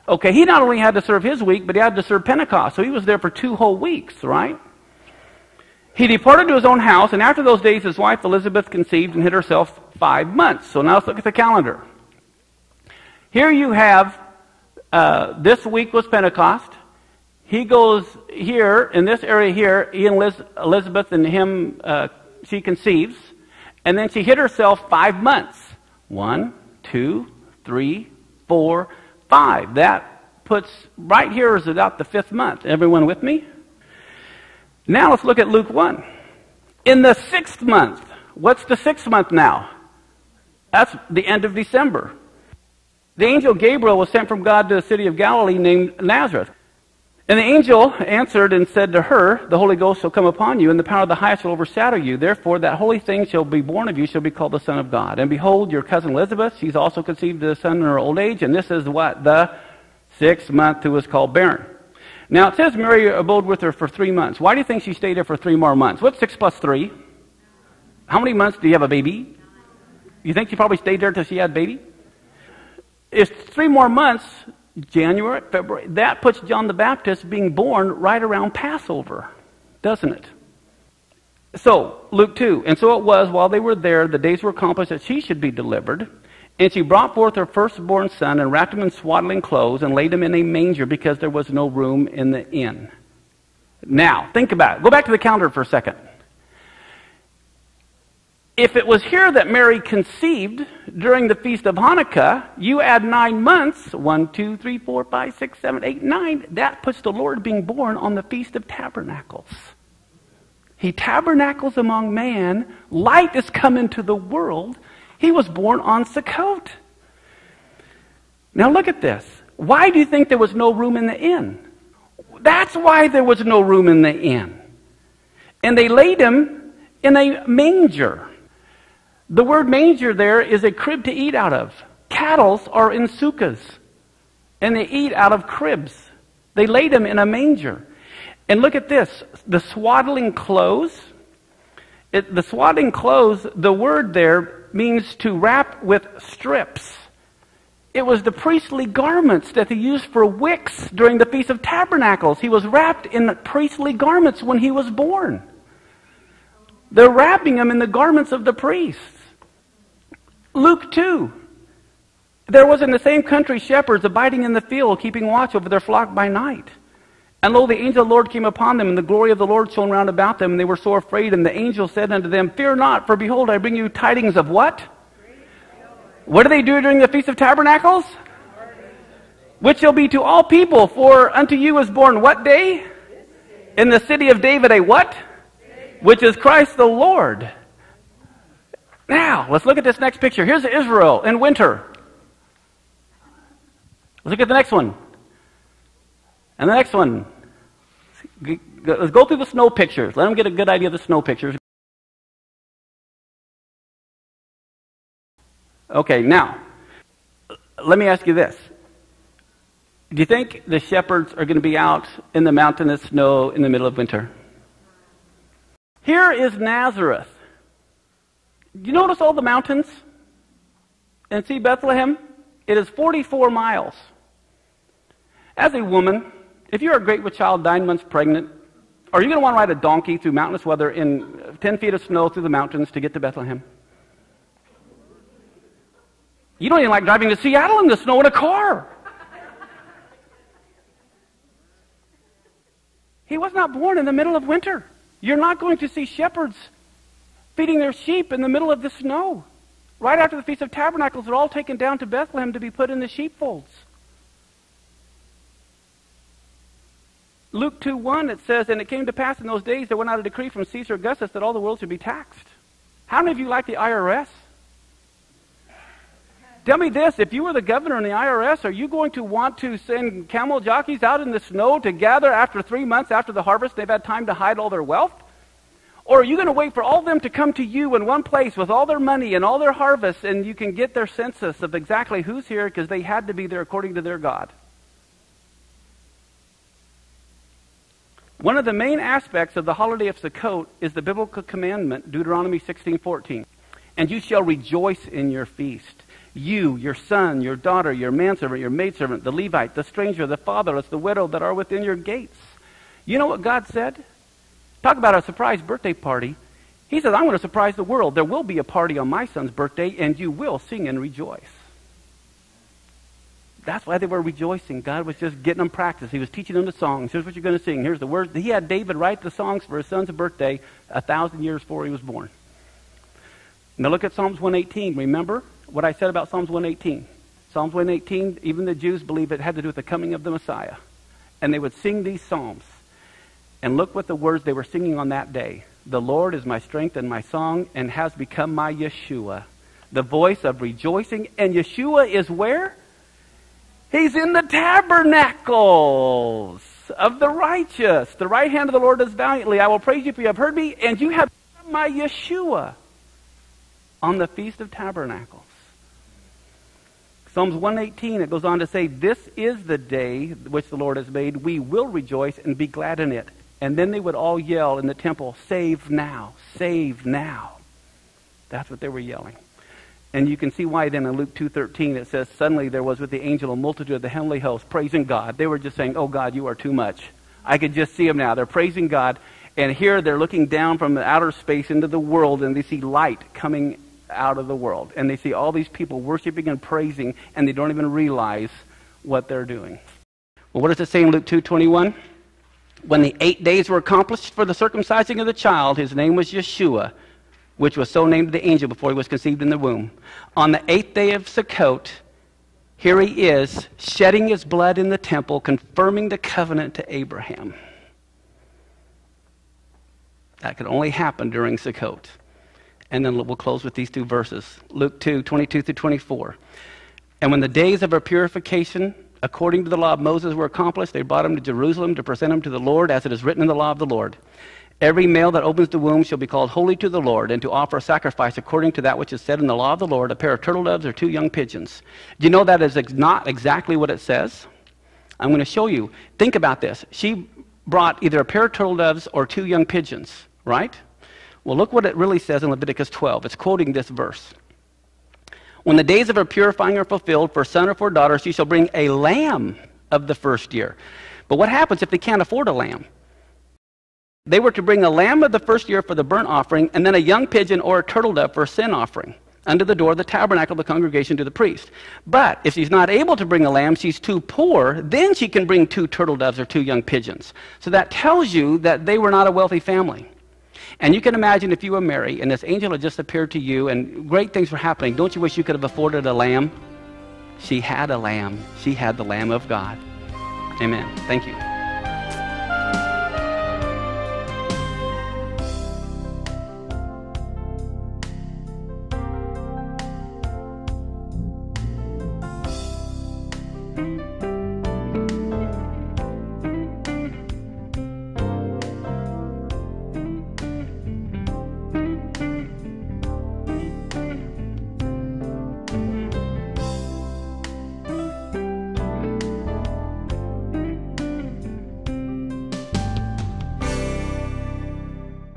Speaker 2: Okay, he not only had to serve his week, but he had to serve Pentecost. So he was there for two whole weeks, right? He departed to his own house, and after those days, his wife Elizabeth conceived and hid herself five months. So now let's look at the calendar. Here you have uh, this week was Pentecost. He goes here, in this area here, he and Liz, Elizabeth and him, uh, she conceives. And then she hid herself five months. One, two, three, four, five. That puts, right here is about the fifth month. Everyone with me? Now let's look at Luke 1. In the sixth month, what's the sixth month now? That's the end of December. The angel Gabriel was sent from God to a city of Galilee named Nazareth. And the angel answered and said to her, The Holy Ghost shall come upon you, and the power of the highest shall overshadow you. Therefore, that holy thing shall be born of you, shall be called the Son of God. And behold, your cousin Elizabeth, she's also conceived a son in her old age, and this is what? The sixth month who was called barren. Now, it says Mary abode with her for three months. Why do you think she stayed there for three more months? What's six plus three? How many months do you have a baby? You think she probably stayed there until she had a baby? It's three more months, January, February. That puts John the Baptist being born right around Passover, doesn't it? So, Luke 2. And so it was, while they were there, the days were accomplished that she should be delivered. And she brought forth her firstborn son and wrapped him in swaddling clothes and laid him in a manger because there was no room in the inn. Now, think about it. Go back to the calendar for a second. If it was here that Mary conceived during the Feast of Hanukkah, you add nine months one, two, three, four, five, six, seven, eight, nine. That puts the Lord being born on the Feast of Tabernacles. He tabernacles among man. Light is come into the world. He was born on Sukkot. Now look at this. Why do you think there was no room in the inn? That's why there was no room in the inn. And they laid him in a manger. The word manger there is a crib to eat out of. Cattle are in sukkahs, and they eat out of cribs. They laid him in a manger. And look at this the swaddling clothes. It, the swaddling clothes, the word there means to wrap with strips. It was the priestly garments that they used for wicks during the Feast of Tabernacles. He was wrapped in priestly garments when he was born. They're wrapping him in the garments of the priests. Luke 2. There was in the same country shepherds abiding in the field, keeping watch over their flock by night. And lo, the angel of the Lord came upon them, and the glory of the Lord shone round about them, and they were sore afraid. And the angel said unto them, Fear not, for behold, I bring you tidings of what? What do they do during the Feast of Tabernacles? Which shall be to all people, for unto you is born what day? In the city of David a what? Which is Christ the Lord. Now, let's look at this next picture. Here's Israel in winter. Let's look at the next one. And the next one. Let's go through the snow pictures. Let them get a good idea of the snow pictures. Okay, now, let me ask you this. Do you think the shepherds are going to be out in the mountainous snow in the middle of winter? Here is Nazareth. You notice all the mountains? And see Bethlehem? It is 44 miles. As a woman, if you're a great with child nine months pregnant, are you going to want to ride a donkey through mountainous weather in 10 feet of snow through the mountains to get to Bethlehem? You don't even like driving to Seattle in the snow in a car. He was not born in the middle of winter. You're not going to see shepherds feeding their sheep in the middle of the snow. Right after the Feast of Tabernacles, they're all taken down to Bethlehem to be put in the sheepfolds. Luke 2 1, it says, And it came to pass in those days there went out a decree from Caesar Augustus that all the world should be taxed. How many of you like the IRS? Tell me this if you were the governor in the IRS, are you going to want to send camel jockeys out in the snow to gather after three months after the harvest? They've had time to hide all their wealth? Or are you going to wait for all of them to come to you in one place with all their money and all their harvests and you can get their census of exactly who's here because they had to be there according to their God? One of the main aspects of the holiday of Sukkot is the biblical commandment, Deuteronomy 16:14. And you shall rejoice in your feast. You, your son, your daughter, your manservant, your maidservant, the Levite, the stranger, the fatherless, the widow that are within your gates. You know what God said? Talk about a surprise birthday party. He says, I'm going to surprise the world. There will be a party on my son's birthday, and you will sing and rejoice. That's why they were rejoicing. God was just getting them practice. He was teaching them the songs. Here's what you're going to sing. Here's the words. He had David write the songs for his son's birthday a thousand years before he was born. Now look at Psalms 118. Remember what I said about Psalms 118? Psalms 118, even the Jews believe it had to do with the coming of the Messiah. And they would sing these psalms. And look what the words they were singing on that day. The Lord is my strength and my song and has become my Yeshua. The voice of rejoicing. And Yeshua is where? He's in the tabernacles of the righteous. The right hand of the Lord does valiantly. I will praise you for you have heard me, and you have my Yeshua on the Feast of Tabernacles. Psalms 118, it goes on to say, This is the day which the Lord has made. We will rejoice and be glad in it. And then they would all yell in the temple, Save now, save now. That's what they were yelling. And you can see why then in Luke 2.13 it says, Suddenly there was with the angel a multitude of the heavenly host praising God. They were just saying, Oh God, you are too much. I could just see them now. They're praising God. And here they're looking down from the outer space into the world and they see light coming out of the world. And they see all these people worshiping and praising and they don't even realize what they're doing. Well, what does it say in Luke 2.21? When the eight days were accomplished for the circumcising of the child, his name was Yeshua which was so named the angel before he was conceived in the womb. On the eighth day of Sukkot, here he is, shedding his blood in the temple, confirming the covenant to Abraham. That could only happen during Sukkot. And then we'll close with these two verses Luke 2 22 through 24. And when the days of her purification, according to the law of Moses, were accomplished, they brought him to Jerusalem to present him to the Lord, as it is written in the law of the Lord. Every male that opens the womb shall be called holy to the Lord, and to offer a sacrifice according to that which is said in the law of the Lord, a pair of turtle doves or two young pigeons. Do you know that is not exactly what it says? I'm going to show you. Think about this. She brought either a pair of turtle doves or two young pigeons, right? Well, look what it really says in Leviticus 12. It's quoting this verse. When the days of her purifying are fulfilled, for son or for daughter, she shall bring a lamb of the first year. But what happens if they can't afford a lamb? They were to bring a lamb of the first year for the burnt offering, and then a young pigeon or a turtle dove for a sin offering under the door of the tabernacle of the congregation to the priest. But if she's not able to bring a lamb, she's too poor, then she can bring two turtle doves or two young pigeons. So that tells you that they were not a wealthy family. And you can imagine if you were Mary and this angel had just appeared to you and great things were happening. Don't you wish you could have afforded a lamb? She had a lamb. She had the Lamb of God. Amen. Thank you.